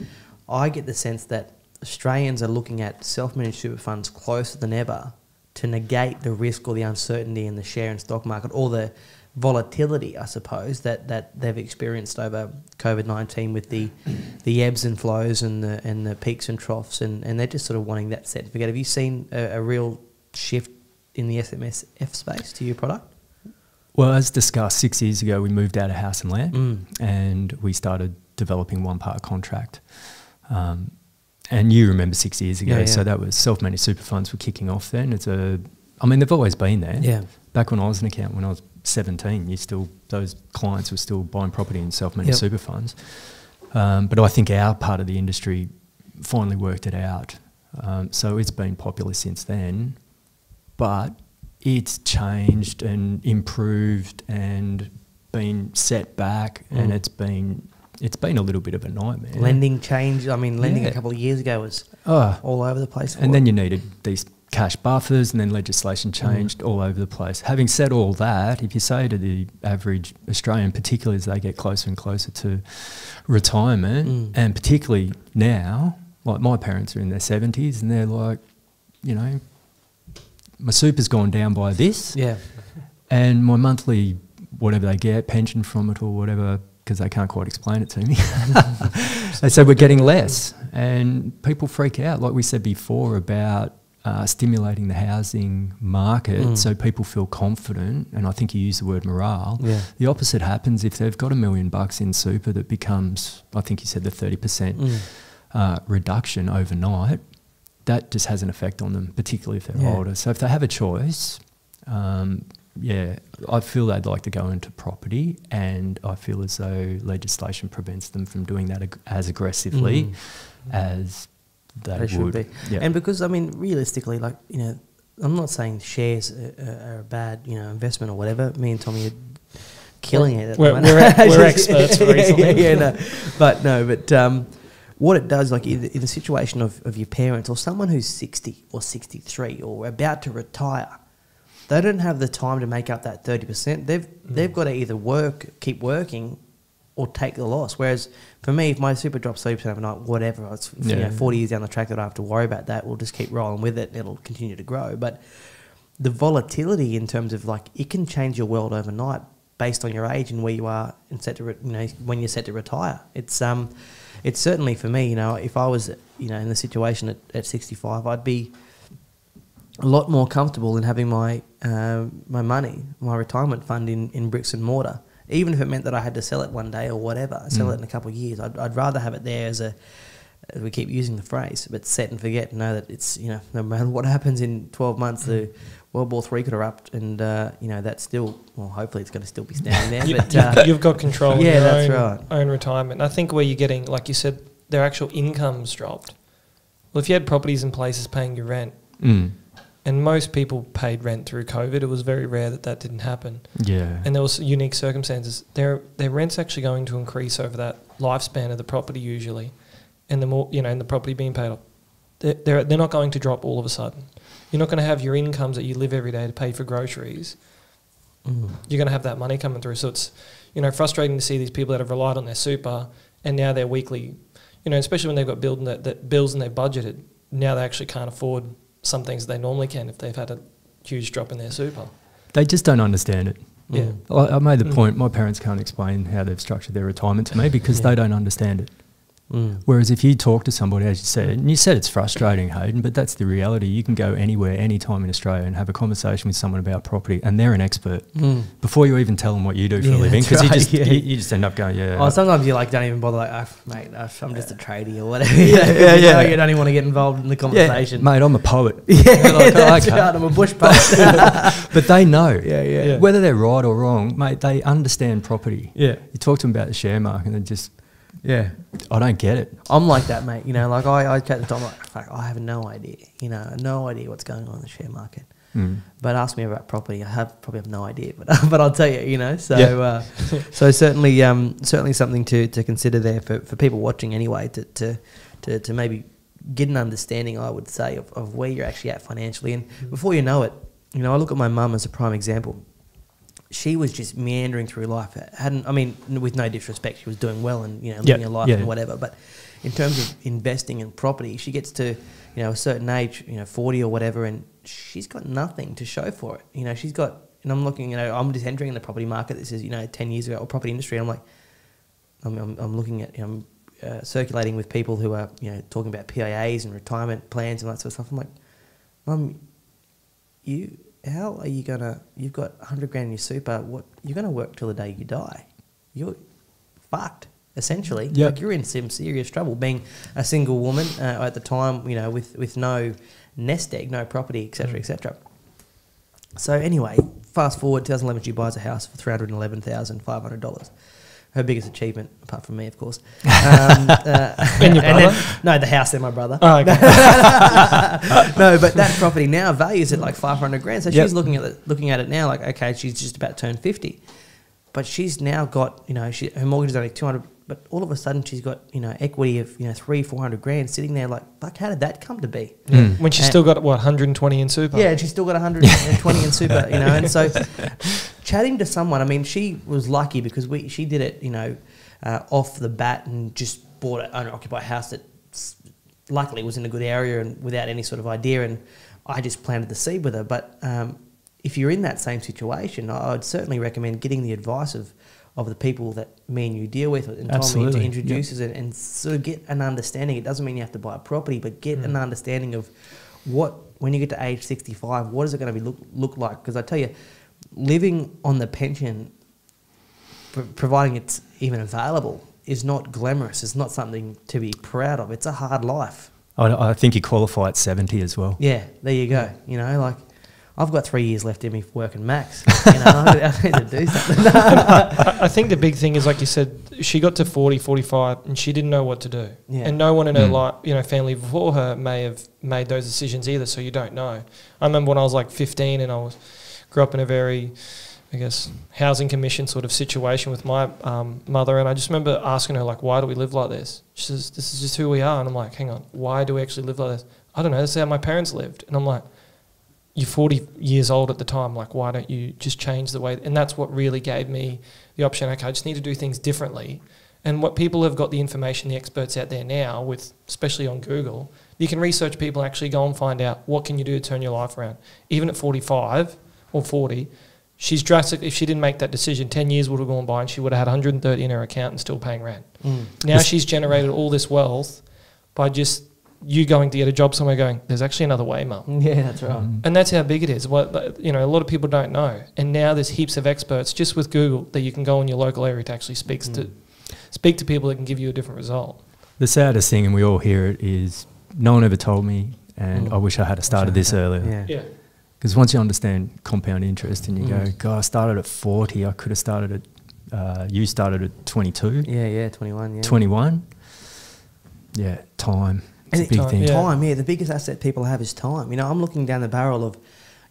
I get the sense that Australians are looking at self-managed super funds closer than ever to negate the risk or the uncertainty in the share and stock market or the volatility, I suppose, that, that they've experienced over COVID nineteen with the the ebbs and flows and the and the peaks and troughs, and, and they're just sort of wanting that set and forget. Have you seen a, a real shift in the SMSF space to your product? Well, as discussed, six years ago, we moved out of house and land, mm. and we started developing one part contract. Um, and you remember six years ago, yeah, yeah. so that was self-managed super funds were kicking off then. It's a, I mean, they've always been there. Yeah. Back when I was an account, when I was 17, you still those clients were still buying property in self-managed yep. super funds. Um, but I think our part of the industry finally worked it out. Um, so it's been popular since then, but it's changed and improved and been set back, mm. and it's been it's been a little bit of a nightmare. Lending change. I mean, lending yeah. a couple of years ago was oh. all over the place. And then you needed these cash buffers, and then legislation mm. changed mm. all over the place. Having said all that, if you say to the average Australian, particularly as they get closer and closer to retirement, mm. and particularly now, like my parents are in their 70s, and they're like, you know, my super's gone down by this. Yeah. And my monthly, whatever they get, pension from it or whatever, because they can't quite explain it to me. they said we're getting less, and people freak out, like we said before about uh, stimulating the housing market mm. so people feel confident. And I think you use the word morale. Yeah. The opposite happens if they've got a million bucks in super that becomes, I think you said the thirty percent mm. uh, reduction overnight. That just has an effect on them, particularly if they're yeah. older. So if they have a choice, um, yeah, I feel they'd like to go into property, and I feel as though legislation prevents them from doing that ag- as aggressively mm. as they, they would. Be. Yeah. And because I mean, realistically, like you know, I'm not saying shares are, are, a bad you know investment or whatever. Me and Tommy are killing it. we're, we're, we're experts for yeah, yeah, yeah, no, but no, but. Um, what it does, like in the, in the situation of, of your parents or someone who's 60 or 63 or about to retire, they don't have the time to make up that 30%. They've, mm. they've got to either work, keep working, or take the loss. Whereas for me, if my super drops 30% overnight, whatever, it's yeah. you know, 40 years down the track that I have to worry about that. We'll just keep rolling with it and it'll continue to grow. But the volatility in terms of like, it can change your world overnight based on your age and where you are and set to, re- you know, when you're set to retire. It's, um, it's certainly for me, you know, if I was, you know, in the situation at, at 65, I'd be – a lot more comfortable in having my uh, my money, my retirement fund in, in bricks and mortar. Even if it meant that I had to sell it one day or whatever, sell mm. it in a couple of years, I'd, I'd rather have it there as a as we keep using the phrase, but set and forget. Know that it's you know no matter what happens in twelve months, the World War Three could erupt, and uh, you know that's still well. Hopefully, it's going to still be standing there. you, but uh, you've got control. Yeah, that's own, right. Own retirement. I think where you're getting, like you said, their actual incomes dropped. Well, if you had properties in places paying your rent. Mm and most people paid rent through COVID. It was very rare that that didn't happen. Yeah. And there was unique circumstances. Their their rent's actually going to increase over that lifespan of the property usually, and the more you know, and the property being paid off, they're they're, they're not going to drop all of a sudden. You're not going to have your incomes that you live every day to pay for groceries. Mm. You're going to have that money coming through. So it's you know frustrating to see these people that have relied on their super and now their weekly, you know, especially when they've got building that, that bills and they've budgeted. Now they actually can't afford some things they normally can if they've had a huge drop in their super. They just don't understand it. Yeah. I, I made the Mm. point. My parents can't explain how they've structured their retirement to me because Yeah. they don't understand it. Mm. Whereas if you talk to somebody, as you said, and you said it's frustrating, Hayden, but that's the reality. You can go anywhere, anytime in Australia, and have a conversation with someone about property, and they're an expert Mm. before you even tell them what you do for Yeah, a living, because right, you just yeah. you, you just end up going, yeah. Oh, sometimes you like don't even bother. Like, oh, mate, oh, I'm just a tradie or whatever. Yeah, You yeah, know, yeah. You don't even want to get involved in the conversation. mate, I'm a poet. Yeah, Like, that's okay. right. I'm a bush post. But they know. yeah, yeah, Yeah. Whether they're right or wrong, mate, they understand property. yeah, You talk to them about the share market, and they just, yeah. I don't get it. I'm like that, mate. You know, like I, I chat to Tom, like, fuck, I have no idea. You know, no idea what's going on in the share market. Mm. But ask me about property, I have probably have no idea. But but I'll tell you, you know. So Yeah. uh, so certainly um, certainly something to, to consider there for, for people watching anyway to, to to to maybe get an understanding, I would say, of, of where you're actually at financially. And before you know it, you know, I look at my mum as a prime example. She was just meandering through life. Hadn't I mean, with no disrespect, she was doing well and you know living her life yeah. and whatever. But in terms of investing in property, she gets to you know a certain age, you know, forty or whatever, and she's got nothing to show for it. You know, she's got. And I'm looking, you know, I'm just entering the property market. This is, you know, ten years ago, or property industry. And I'm like, I'm, I'm, I'm looking at, you know, I'm uh, circulating with people who are, you know, talking about PIAs and retirement plans and that sort of stuff. I'm like, Mum, you, how are you gonna? You've got hundred grand in your super. What you're gonna work till the day you die? You're fucked essentially. Yep. Like you're in some serious trouble. Being a single woman uh, at the time, you know, with with no nest egg, no property, etc., etc. So anyway, fast forward, 2011, she buys a house for three hundred eleven thousand five hundred dollars. Her biggest achievement, apart from me, of course. Um, uh, And your then- brother? no, the house and my brother. Oh, okay. no, but that property now values at like five hundred grand. So Yep. she's looking at it, looking at it now, like okay, she's just about to turn fifty, but she's now got you know she, her mortgage is only two hundred, but all of a sudden she's got you know equity of you know three four hundred grand sitting there. Like, fuck, how did that come to be? Mm. when she's And- still got what 120 in super. Yeah, and she's still got 120 in super, you know. And so, chatting to someone, I mean, she was lucky because we she did it, you know, uh, off the bat and just bought an owner occupied house that luckily was in a good area and without any sort of idea. And I just planted the seed with her. But um, if you're in that same situation, I would certainly recommend getting the advice of of the people that me and you deal with and Tommy to Absolutely, introduce us and, and sort of get an understanding. It doesn't mean you have to buy a property, but get an understanding of what when you get to age 65 what is it going to be look, look like because i tell you living on the pension pr- providing it's even available is not glamorous it's not something to be proud of it's a hard life I, I think you qualify at 70 as well. yeah there you go you know like i've got three years left in me working max you know i I need to do something I, I think the big thing is like you said, she got to 40, 45, and she didn't know what to do. Yeah. And no one in her Mm. life, you know, family before her may have made those decisions either. So you don't know. I remember when I was like 15 and I was grew up in a very, I guess, housing commission sort of situation with my um, mother, and I just remember asking her like, "Why do we live like this?" She says, "This is just who we are," and I'm like, "Hang on, why do we actually live like this?" I don't know. This is how my parents lived, and I'm like you're 40 years old at the time. Like, why don't you just change the way? And that's what really gave me the option. Okay, I just need to do things differently. And what people have got the information, the experts out there now, with especially on Google, you can research people actually go and find out what can you do to turn your life around. Even at 45 or 40, she's drastic. If she didn't make that decision, 10 years would have gone by and she would have had 130 in her account and still paying rent. Mm. Now Yes. she's generated all this wealth by just you going to get a job somewhere going, there's actually another way, mum. yeah that's right Mm. And that's how big it is. What you know, a lot of people don't know. And now there's heaps of experts just with Google that you can go in your local area to actually speak to Mm. speak to people that can give you a different result. The saddest thing, and we all hear it, is no one ever told me, and Mm. I wish I had started this earlier. yeah Yeah. Because once you understand compound interest and you Mm. go, God, I started at 40, I could have started at, uh, you started at 22, yeah yeah 21 yeah 21. Yeah, time. It's And a big Time, thing. yeah. time yeah the biggest asset people have is time you know i'm looking down the barrel of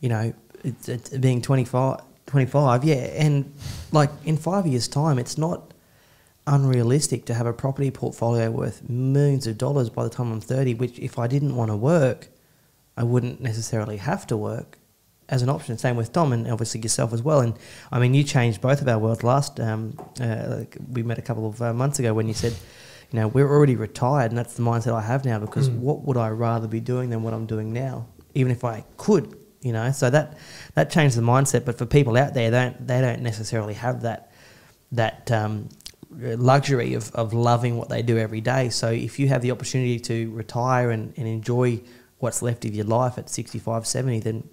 you know it's, it's being 25 25 yeah and like in five years time it's not unrealistic to have a property portfolio worth millions of dollars by the time i'm 30 which if i didn't want to work i wouldn't necessarily have to work as an option same with tom and obviously yourself as well and i mean you changed both of our worlds last um, uh, we met a couple of uh, months ago when you said you know, we're already retired, and that's the mindset I have now. Because Mm. what would I rather be doing than what I'm doing now? Even if I could You know, so that that changed the mindset. But for people out there, they don't they don't necessarily have that that um, luxury of, of loving what they do every day. So if you have the opportunity to retire and, and enjoy what's left of your life at 65, 70, then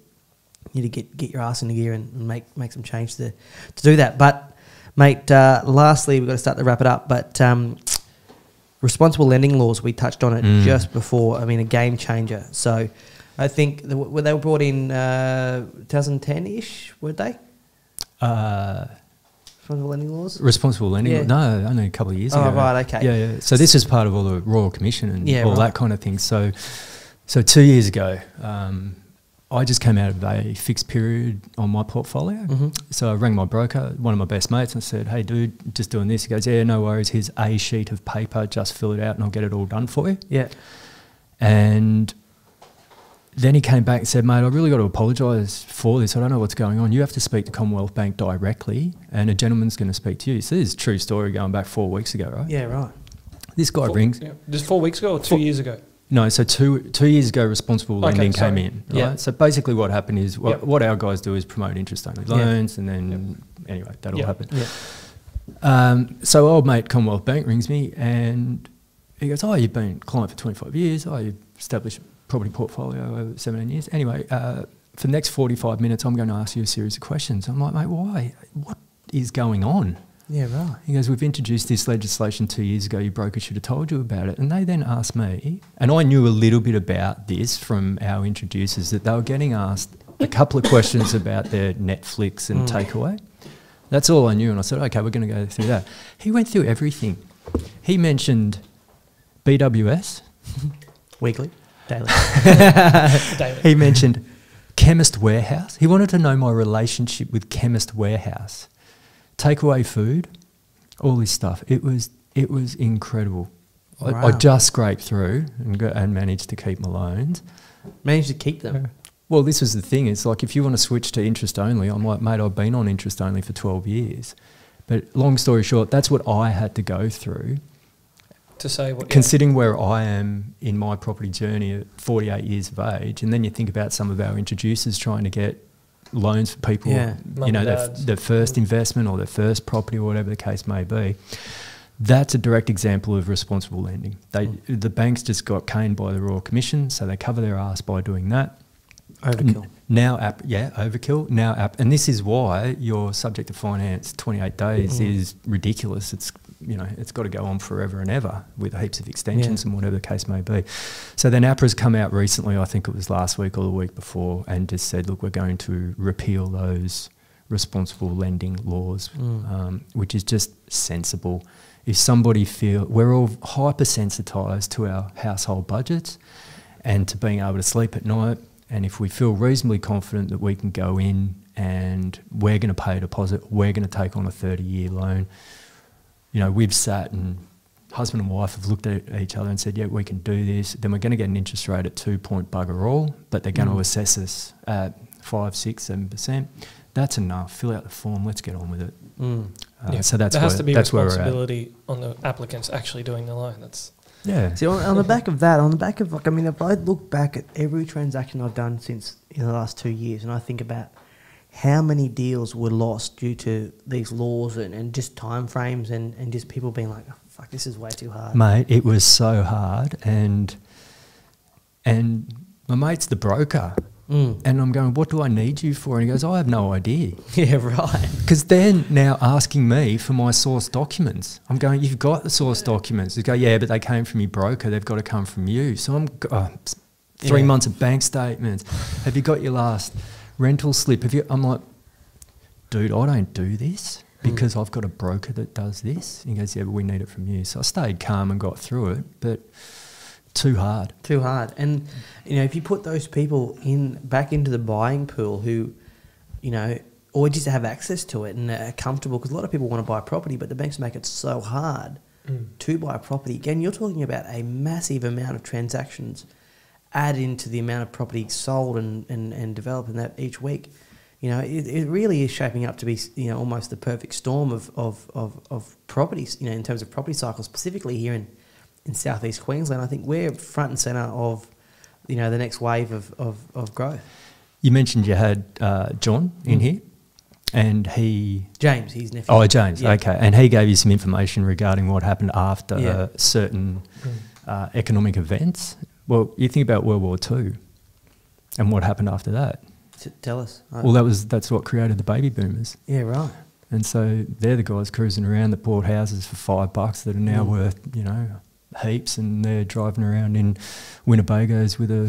you need to get, get your ass in the gear and, and make, make some change to, to do that. But, mate, uh, lastly, we've got to start to wrap it up. But um, responsible lending laws, we touched on it Mm. just before. I mean, a game changer. So I think the, were they were brought in uh, 2010 ish, weren't they? Uh, Responsible lending laws? responsible lending? Yeah. No, only a couple of years Oh, ago. right, okay. Yeah, yeah. So this is part of all the Royal Commission and Yeah, all right. that kind of thing. So, so two years ago, um, I just came out of a fixed period on my portfolio. Mhm. So I rang my broker, one of my best mates, and said, "Hey, dude, just doing this." He goes, "Yeah, no worries. Here's a sheet of paper. Just fill it out, and I'll get it all done for you." Yeah. And then he came back and said, mate, I really got to apologise for this. I don't know what's going on. You have to speak to Commonwealth Bank directly, and a gentleman's going to speak to you. So this is a true story going back four weeks ago, right? Yeah, right. This guy Four- rings. yeah, just four weeks ago or two Four- years ago. No, so two two years ago, responsible Okay, lending sorry. came in. Right? Yeah. So basically, what happened is what, Yep. what our guys do is promote interest only Yeah. loans, and then anyway, that'll Yeah. happen. Yeah. Um, so old mate Commonwealth Bank rings me and he goes, "Oh, you've been a client for 25 years. Oh, you've established a property portfolio over 17 years. Anyway, uh, for the next 45 minutes, I'm going to ask you a series of questions." I'm like, "Mate, why? What is going on?" Yeah, right. He goes, We've introduced this legislation two years ago. Your broker should have told you about it. And they then asked me, and I knew a little bit about this from our introducers, that they were getting asked a couple of questions about their Netflix and Mm. takeaway. That's all I knew. And I said, Okay, we're going to go through that. He went through everything. He mentioned BWS, Weekly, daily. Daily. he mentioned Chemist Warehouse. He wanted to know my relationship with Chemist Warehouse, takeaway food, all this stuff. It was it was incredible. I, I just scraped through and got, and managed to keep my loans. Managed to keep them. Well, this was the thing. It's like if you want to switch to interest only, I'm like, mate, I've been on interest only for 12 years. But long story short, that's what I had to go through. to say what. yeah. Considering where I am in my property journey at 48 years of age, and then you think about some of our introducers trying to get loans for people, Yeah. You know, their, their first investment or their first property or whatever the case may be. That's a direct example of responsible lending. They, Mm. The banks just got caned by the Royal Commission, so they cover their ass by doing that. Overkill. N- Now app, yeah, overkill. Now app, and this is why your subject to finance 28 days Mm. is ridiculous. It's you know it's got to go on forever and ever with heaps of extensions Yeah. and whatever the case may be. So then APRA's come out recently. I think it was last week or the week before, and just said, look, we're going to repeal those responsible lending laws, Mm. um, which is just sensible. If somebody feel we're all hypersensitized to our household budgets and to being able to sleep at night. And if we feel reasonably confident that we can go in and we're going to pay a deposit, we're going to take on a 30 year loan, you know, we've sat and husband and wife have looked at each other and said, yeah, we can do this. Then we're going to get an interest rate at two point bugger all, but they're going Mm. to assess us at five, six, seven percent. That's enough. Fill out the form. Let's get on with it. Mm. Uh, Yeah. So that's there where, has to be that's where we're at. responsibility on the applicants actually doing the loan. That's Yeah. See, on, on the back of that, on the back of like, I mean, if I look back at every transaction I've done since in the last two years, and I think about how many deals were lost due to these laws and, and just time frames and, and just people being like, oh, "Fuck, this is way too hard." Mate, it was so hard, and and my mate's the broker, Mm. and I'm going, "What do I need you for?" And he goes, "I have no idea." Yeah, right. Because they're now asking me for my source documents. I'm going, "You've got the source documents." They go, "Yeah, but they came from your broker. They've got to come from you." So I'm uh, three Yeah. months of bank statements. Have you got your last rental slip? Have you? I'm like, dude, I don't do this Mm. because I've got a broker that does this. He goes, yeah, but we need it from you. So I stayed calm and got through it, but too hard. Too hard. And you know, if you put those people in back into the buying pool who, you know, or just have access to it and are comfortable, because a lot of people want to buy property, but the banks make it so hard to buy a property. Again, you're talking about a massive amount of transactions add into the amount of property sold and, and, and developed in that each week. You know, it, it really is shaping up to be, you know, almost the perfect storm of, of, of, of properties, you know, in terms of property cycles, specifically here in, in southeast Queensland. I think we're front and centre of, you know, the next wave of, of, of growth. you mentioned you had uh, John in Mm. here, and he. James, his nephew. Oh, James. Yeah. Okay, and he gave you some information regarding what happened after Yeah. certain uh, economic events. Well, you think about World War Two, and what happened after that. Tell us. Well, that was that's what created the baby boomers. yeah, right. And so they're the guys cruising around that bought houses for five bucks that are now Mm. worth, you know, heaps, and they're driving around in Winnebagos with a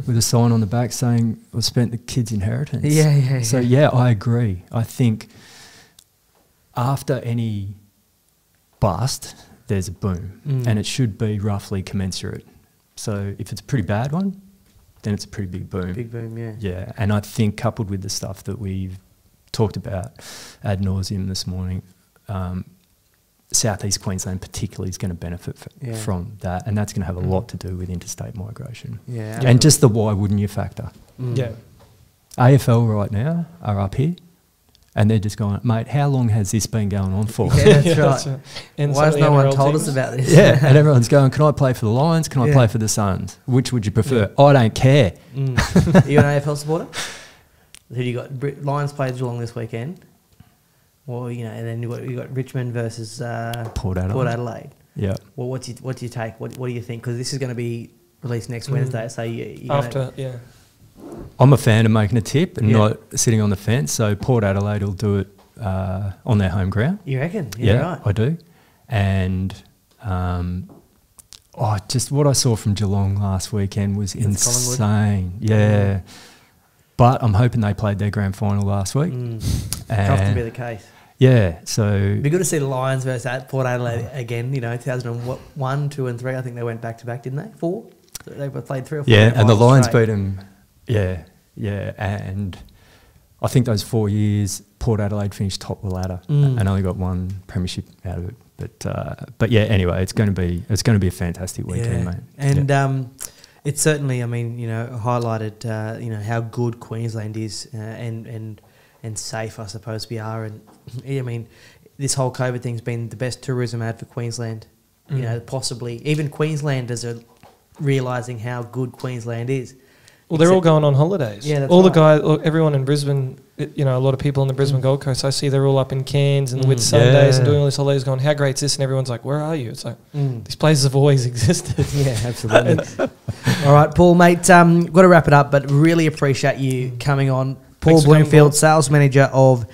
with a sign on the back saying, "I spent the kids' inheritance." Yeah, yeah, So yeah. yeah, I agree. I think after any bust, there's a boom, Mm. and it should be roughly commensurate. So if it's a pretty bad one, then it's a pretty big boom. Big boom, yeah. Yeah, and I think coupled with the stuff that we've talked about ad nauseum this morning, um, Southeast Queensland particularly is going to benefit f- Yeah. from that, and that's going to have a lot to do with interstate migration Yeah. and just the why wouldn't you factor. Mm. Yeah. AFL right now are up here, and they're just going, mate. How long has this been going on for? Yeah, that's right. And Why has of the no one NRL told teams. us about this? yeah, and everyone's going, can I play for the Lions? Can I Yeah. play for the Suns? Which would you prefer? I don't care. Mm. Are you an AFL supporter? Who do you got? Lions played Geelong this weekend. Well, you know, and then you got you got Richmond versus uh, Port Adelaide. Port Adelaide. Yeah. Well, what's your, what do you take? What What do you think? Because this is going to be released next Mm. Wednesday. So you, you're gonna- After, yeah. I'm a fan of making a tip and Yeah. not sitting on the fence. So Port Adelaide will do it uh, on their home ground. you reckon? Yeah, Yeah, right. I do. And um, oh, just what I saw from Geelong last weekend was insane. Yeah. But I'm hoping they played their grand final last week. Mm. Tough to be the case. yeah, so It'd be good to see the Lions versus Port Adelaide again. You know, 2001, 2 and 3. I think they went back to back, didn't they? Four? They played three or four. yeah, and the Lions straight. beat them. Yeah, yeah, and I think those four years, Port Adelaide finished top of the ladder Mm. and only got one premiership out of it. But uh, but yeah, anyway, it's going to be it's going to be a fantastic weekend, mate. And Yeah. um, it's certainly, I mean, you know, highlighted, uh, you know, how good Queensland is uh, and and and safe, I suppose we are. And I mean, this whole COVID thing's been the best tourism ad for Queensland. You Mm. know, possibly even Queenslanders are realizing how good Queensland is. Well, they're all going on holidays. Yeah, that's all the guys, look, everyone in Brisbane. You know, a lot of people on the Brisbane Mm. Gold Coast. I see they're all up in Cairns and Mm. Whitsundays and doing all these holidays. Going, how great's this? And everyone's like, where are you? It's like Mm. these places have always existed. Yeah, absolutely. All right, Paul, mate. Um, got to wrap it up, but really appreciate you coming on. Paul Thanks Bloomfield, sales manager of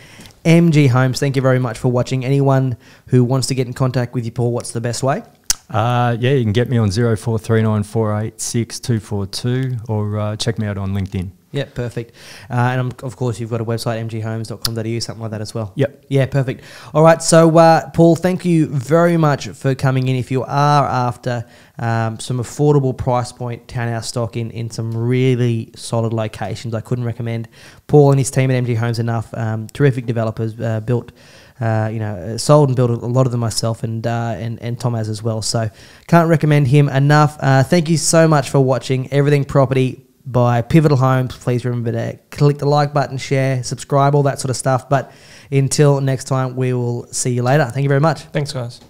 MG Homes. Thank you very much for watching. Anyone who wants to get in contact with you, Paul, what's the best way? Uh, yeah, you can get me on 0439486242 or uh, check me out on LinkedIn. Yeah, perfect. Uh, and um, of course, you've got a website, mghomes.com.au, something like that as well. Yep. Yeah, perfect. All right, so uh, Paul, thank you very much for coming in. If you are after um, some affordable price point townhouse stock in, in some really solid locations, I couldn't recommend Paul and his team at MG Homes enough. Um, terrific developers, uh, built, uh, you know, uh, sold and built a lot of them myself and uh, and and Tom has as well. So can't recommend him enough. Uh, thank you so much for watching Everything Property by Pivotal Homes. Please remember to click the like button, share, subscribe, all that sort of stuff. But until next time, we will see you later. Thank you very much. Thanks, guys.